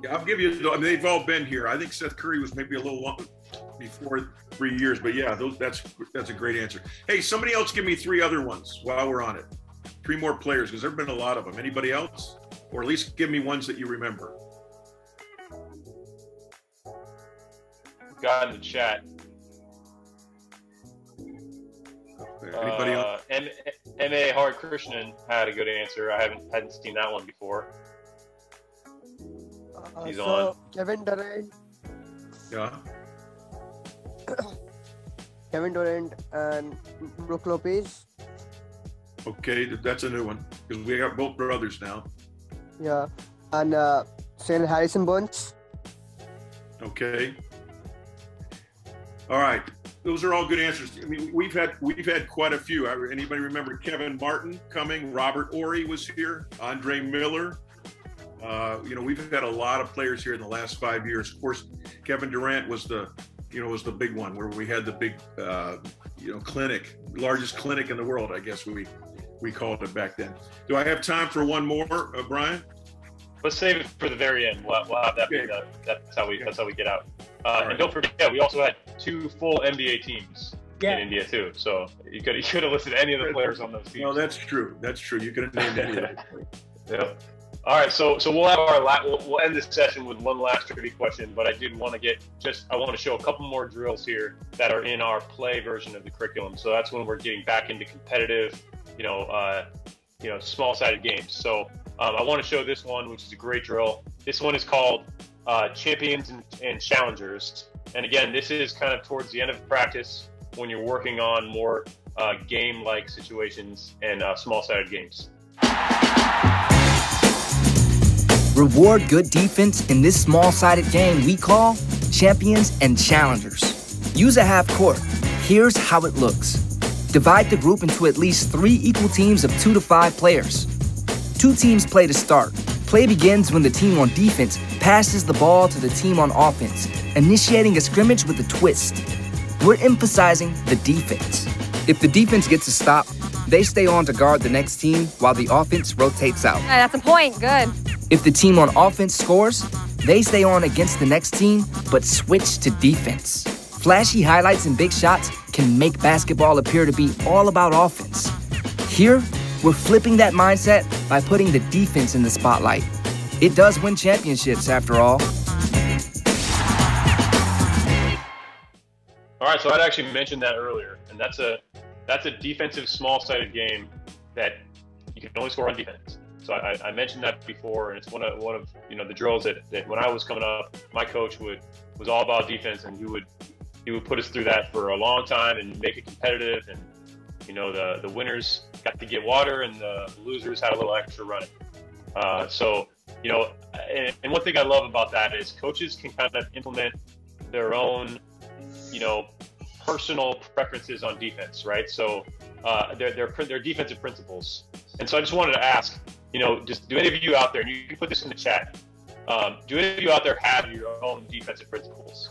Yeah, I'll give you. I mean, they've all been here. I think Seth Curry was maybe a little long before three years, but yeah, those, that's that's a great answer. Hey, somebody else give me three other ones while we're on it. Three more players because there've been a lot of them. Anybody else, or at least give me ones that you remember. Got in the chat. Anybody else? uh, M- M.A. Hard Krishnan had a good answer. I haven't hadn't seen that one before. Uh, He's so on. Kevin Durant, Yeah. Kevin Durant, and Brook Lopez. Okay, that's a new one because we got both brothers now. Yeah, and uh, Saint Harrison Barnes. Okay. All right. those are all good answers. I mean, we've had we've had quite a few. Anybody remember Kevin Martin coming? Robert Horry was here. Andre Miller. Uh, you know, we've had a lot of players here in the last five years. Of course, Kevin Durant was the, you know, was the big one where we had the big, uh, you know, clinic, largest clinic in the world. I guess we we called it back then. Do I have time for one more, uh, Brian? Let's save it for the very end. We'll, we'll have that. Be the, that's how we. That's how we get out. Uh, right. And don't forget, we also had two full NBA teams yeah. in India too. So you could you could have listed any of the players on those teams. No, that's true. That's true. You could have named any of them. yeah. All right, so so we'll have our we'll, we'll end this session with one last trivia question, but I did want to get just I want to show a couple more drills here that are in our play version of the curriculum. So that's when we're getting back into competitive, you know, uh, you know, small-sided games. So um, I want to show this one, which is a great drill. This one is called uh, champions and, and, challengers. And again, this is kind of towards the end of practice when you're working on more uh, game-like situations and uh, small-sided games. Reward good defense in this small-sided game we call champions and challengers. Use a half court. Here's how it looks. Divide the group into at least three equal teams of two to five players. Two teams play to start. Play begins when the team on defense passes the ball to the team on offense, initiating a scrimmage with a twist. We're emphasizing the defense. If the defense gets a stop, they stay on to guard the next team while the offense rotates out. that's a point. Good. If the team on offense scores, they stay on against the next team but switch to defense. Flashy highlights and big shots can make basketball appear to be all about offense. Here, we're flipping that mindset by putting the defense in the spotlight. It does win championships, after all. All right, so I'd actually mentioned that earlier, and that's a that's a defensive small-sided game that you can only score on defense. So I, I, mentioned that before, and it's one of one of you know the drills that, that when I was coming up, my coach would was all about defense, and he would he would put us through that for a long time and make it competitive, and you know the the winners got to get water, and the losers had a little extra running. Uh, so you know, and, and one thing I love about that is coaches can kind of implement their own, you know, personal preferences on defense, right? So uh, their, their their defensive principles. And so I just wanted to ask, you know, just do any of you out there, and you can put this in the chat. Um, do any of you out there have your own defensive principles,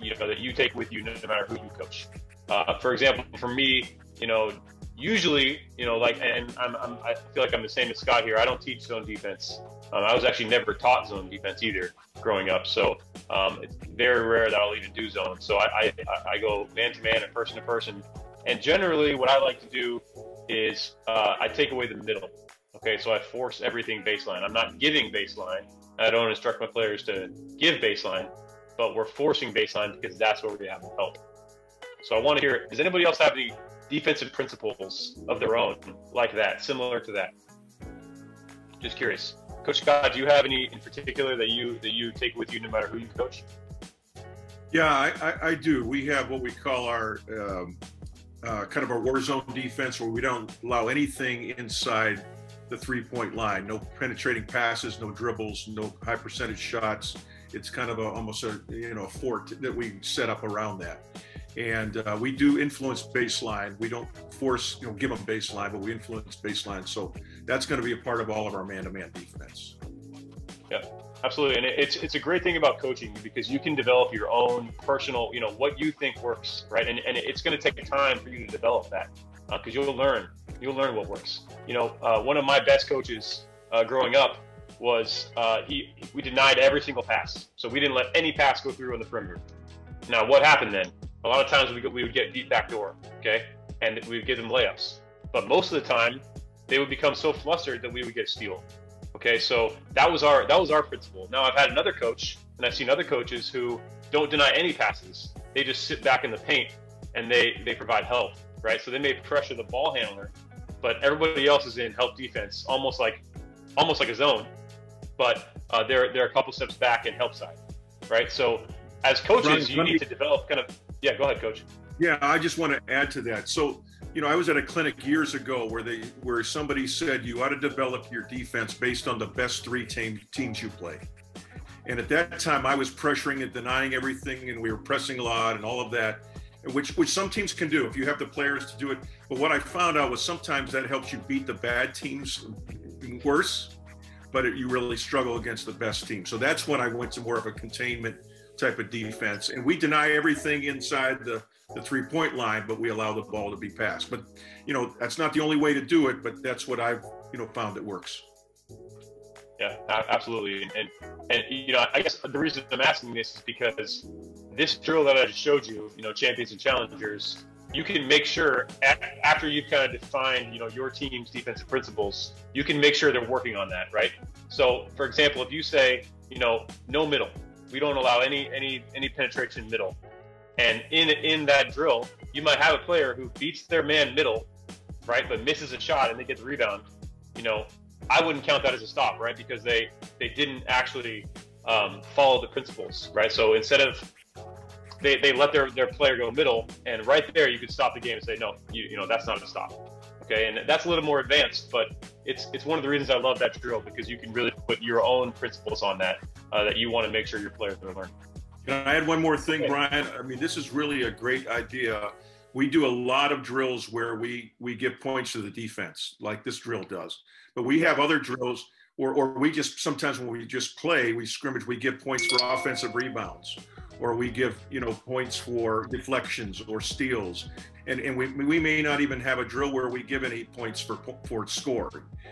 you know, that you take with you no matter who you coach? Uh, for example, for me, you know, usually, you know, like, and I'm, I'm, i feel like I'm the same as Scott here. I don't teach zone defense. Um, I was actually never taught zone defense either growing up. So um, it's very rare that I'll even do zone. So I, I, I go man to man and person to person. And generally, what I like to do is uh, I take away the middle. Okay, so I force everything baseline. I'm not giving baseline. I don't instruct my players to give baseline, but we're forcing baseline because that's where we have help. So I want to hear, does anybody else have any defensive principles of their own like that, similar to that? Just curious. Coach Scott, do you have any in particular that you that you take with you no matter who you coach? Yeah, I, I, I do. We have what we call our um, uh, kind of our war zone defense, where we don't allow anything inside the three point line. No penetrating passes, no dribbles, no high percentage shots. It's kind of a, almost a you know a fort that we set up around that and uh, we do influence baseline. We don't force, you know, give them baseline, but we influence baseline. So that's going to be a part of all of our man-to-man defense. Yeah, absolutely, and it's it's a great thing about coaching because you can develop your own personal, you know, what you think works, right? And and it's going to take time for you to develop that because uh, you'll learn you'll learn what works. You know, uh, one of my best coaches uh, growing up was uh, he we denied every single pass, so we didn't let any pass go through on the perimeter. Now, what happened then? a lot of times we, we would get deep back door, okay, and we would give them layups. But most of the time, they would become so flustered that we would get steal. Okay, so that was our that was our principle. Now I've had another coach, and I've seen other coaches who don't deny any passes. They just sit back in the paint and they they provide help, right? So they may pressure the ball handler, but everybody else is in help defense, almost like almost like a zone, but uh, they're they're a couple steps back in help side, right? So as coaches, you need to develop kind of yeah, go ahead, coach. Yeah, I just want to add to that. So, you know, I was at a clinic years ago where they where somebody said you ought to develop your defense based on the best three team, teams you play. And at that time, I was pressuring and denying everything, and we were pressing a lot and all of that. which which some teams can do if you have the players to do it. But what I found out was sometimes that helps you beat the bad teams worse, but it, you really struggle against the best team. So that's when I went to more of a containment type of defense, and we deny everything inside the the three point line, but we allow the ball to be passed. But you know that's not the only way to do it, but that's what I've you know found that works. Yeah, absolutely. And and you know, I guess the reason I'm asking this is because this drill that I just showed you, you know, champions and challengers, you can make sure after you've kind of defined, you know, your team's defensive principles, you can make sure they're working on that, right? So, for example, if you say, you know, no middle, we don't allow any any any penetration middle, and in in that drill, you might have a player who beats their man middle, right, but misses a shot and they get the rebound. You know, I wouldn't count that as a stop, right? Because they they didn't actually um, follow the principles, right? So instead of they, they let their, their player go middle, and right there you could stop the game and say, no, you, you know that's not a stop. Okay, and that's a little more advanced, but it's it's one of the reasons I love that drill because you can really put your own principles on that uh, that you want to make sure your players are learn. Can I add one more thing, Brian? I mean, this is really a great idea. We do a lot of drills where we we give points to the defense, like this drill does. But we have other drills, or, or we just sometimes when we just play, we scrimmage, we give points for offensive rebounds, or we give you know points for deflections or steals, and and we we may not even have a drill where we give any points for for score.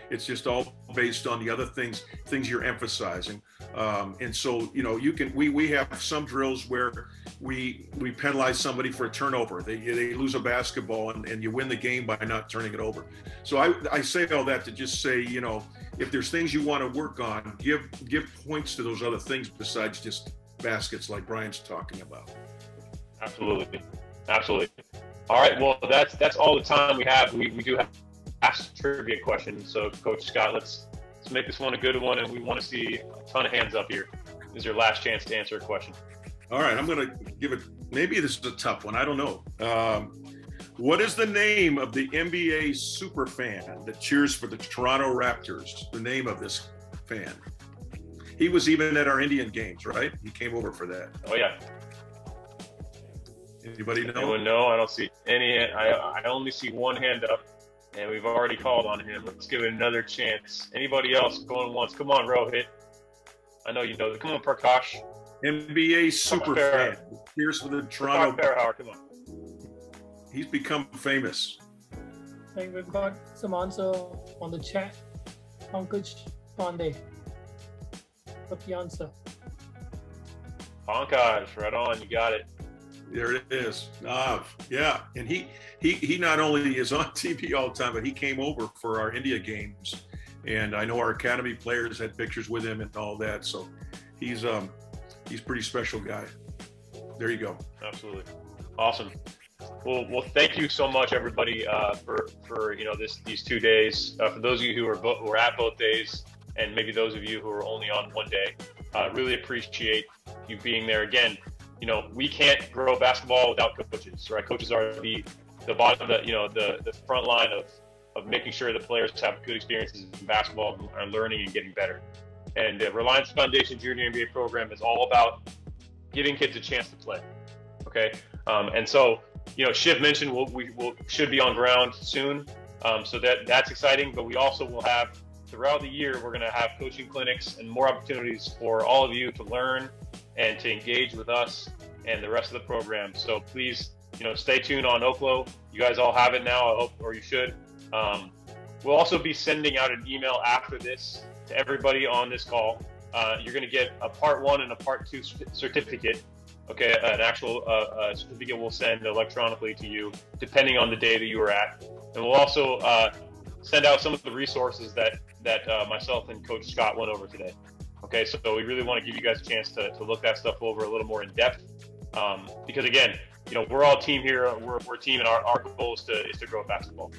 It's just all based on the other things things you're emphasizing. Um, and so you know you can we we have some drills where we we penalize somebody for a turnover. They they lose a basketball and, and you win the game by not turning it over. So I I say all that to just say you know if there's things you want to work on, give give points to those other things besides just baskets like Brian's talking about. Absolutely, absolutely. All right, well that's that's all the time we have. We we do have ask trivia questions. So Coach Scott, let's let's make this one a good one, and we want to see a ton of hands up here. This is your last chance to answer a question. All right, I'm going to give it. Maybe this is a tough one. I don't know. Um, what is the name of the NBA super fan that cheers for the Toronto Raptors? The name of this fan. He was even at our Indian games, right? He came over for that. Oh yeah. Anybody know? Anyone know? I don't see any. I I only see one hand up, and we've already called on him. Let's give it another chance. Anybody else going once? Come on, Rohit. I know you know. Come on, Prakash. NBA super fan. Here's for the Toronto. Fairhour, come on. He's become famous. I think we've got some answer on the chat. Pankaj Pandey. What's the answer? Pankaj, right on. You got it. There it is. Nav. Yeah. And he he he not only is on TV all the time, but he came over for our India games. And I know our academy players had pictures with him and all that. So he's um he's pretty special guy. There you go. Absolutely, awesome. Well, well, thank you so much, everybody, uh, for for you know this these two days. Uh, for those of you who are both who are at both days, and maybe those of you who are only on one day, uh, really appreciate you being there. Again, you know we can't grow basketball without coaches, right? Coaches are the the bottom, the you know the the front line of of making sure the players have good experiences in basketball, are learning and getting better. And the Reliance Foundation Junior NBA program is all about giving kids a chance to play. Okay, um, and so you know, Shiv mentioned we'll, we will should be on ground soon, um, so that that's exciting. But we also will have throughout the year we're going to have coaching clinics and more opportunities for all of you to learn and to engage with us and the rest of the program. So please, you know, stay tuned on Oklo. You guys all have it now, I hope, or you should. Um, we'll also be sending out an email after this to everybody on this call. Uh, you're going to get a part one and a part two certificate. Okay, an actual uh, uh, certificate we'll send electronically to you, depending on the day that you were at. And we'll also uh, send out some of the resources that that uh, myself and Coach Scott went over today. Okay, so we really want to give you guys a chance to, to look that stuff over a little more in depth. Um, because again, you know, we're all team here. We're, we're a team, and our, our goal is to is to grow basketball.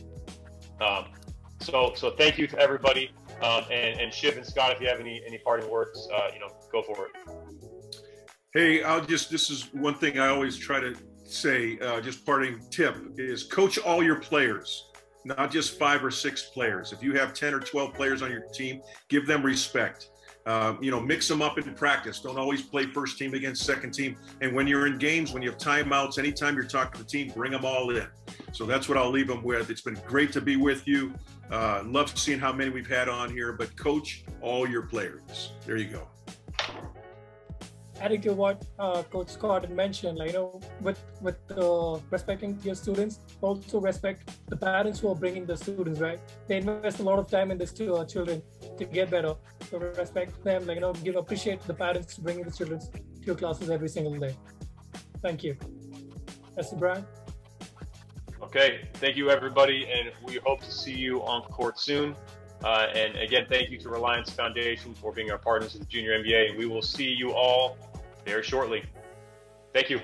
Um, so so thank you to everybody. Um, and, and Shiv and Scott, if you have any any parting words, uh, you know, go for it. Hey, I'll just this is one thing I always try to say. Uh, just parting tip is coach all your players, not just five or six players. If you have ten or twelve players on your team, give them respect. Uh, you know, mix them up in practice. Don't always play first team against second team. And when you're in games, when you have timeouts, anytime you're talking to the team, bring them all in. So that's what I'll leave them with. It's been great to be with you. Uh, love seeing how many we've had on here, but coach all your players. There you go adding to what uh, Coach Scott had mentioned, like you know, with with uh, respecting your students, also respect the parents who are bringing the students. Right? They invest a lot of time in these two, uh, children to get better. So respect them, like you know, give appreciate the parents bringing the children to your classes every single day. Thank you, Mr. Brian. Okay, thank you everybody, and we hope to see you on court soon. Uh, and again, thank you to Reliance Foundation for being our partners of the Junior NBA. And we will see you all very shortly. Thank you.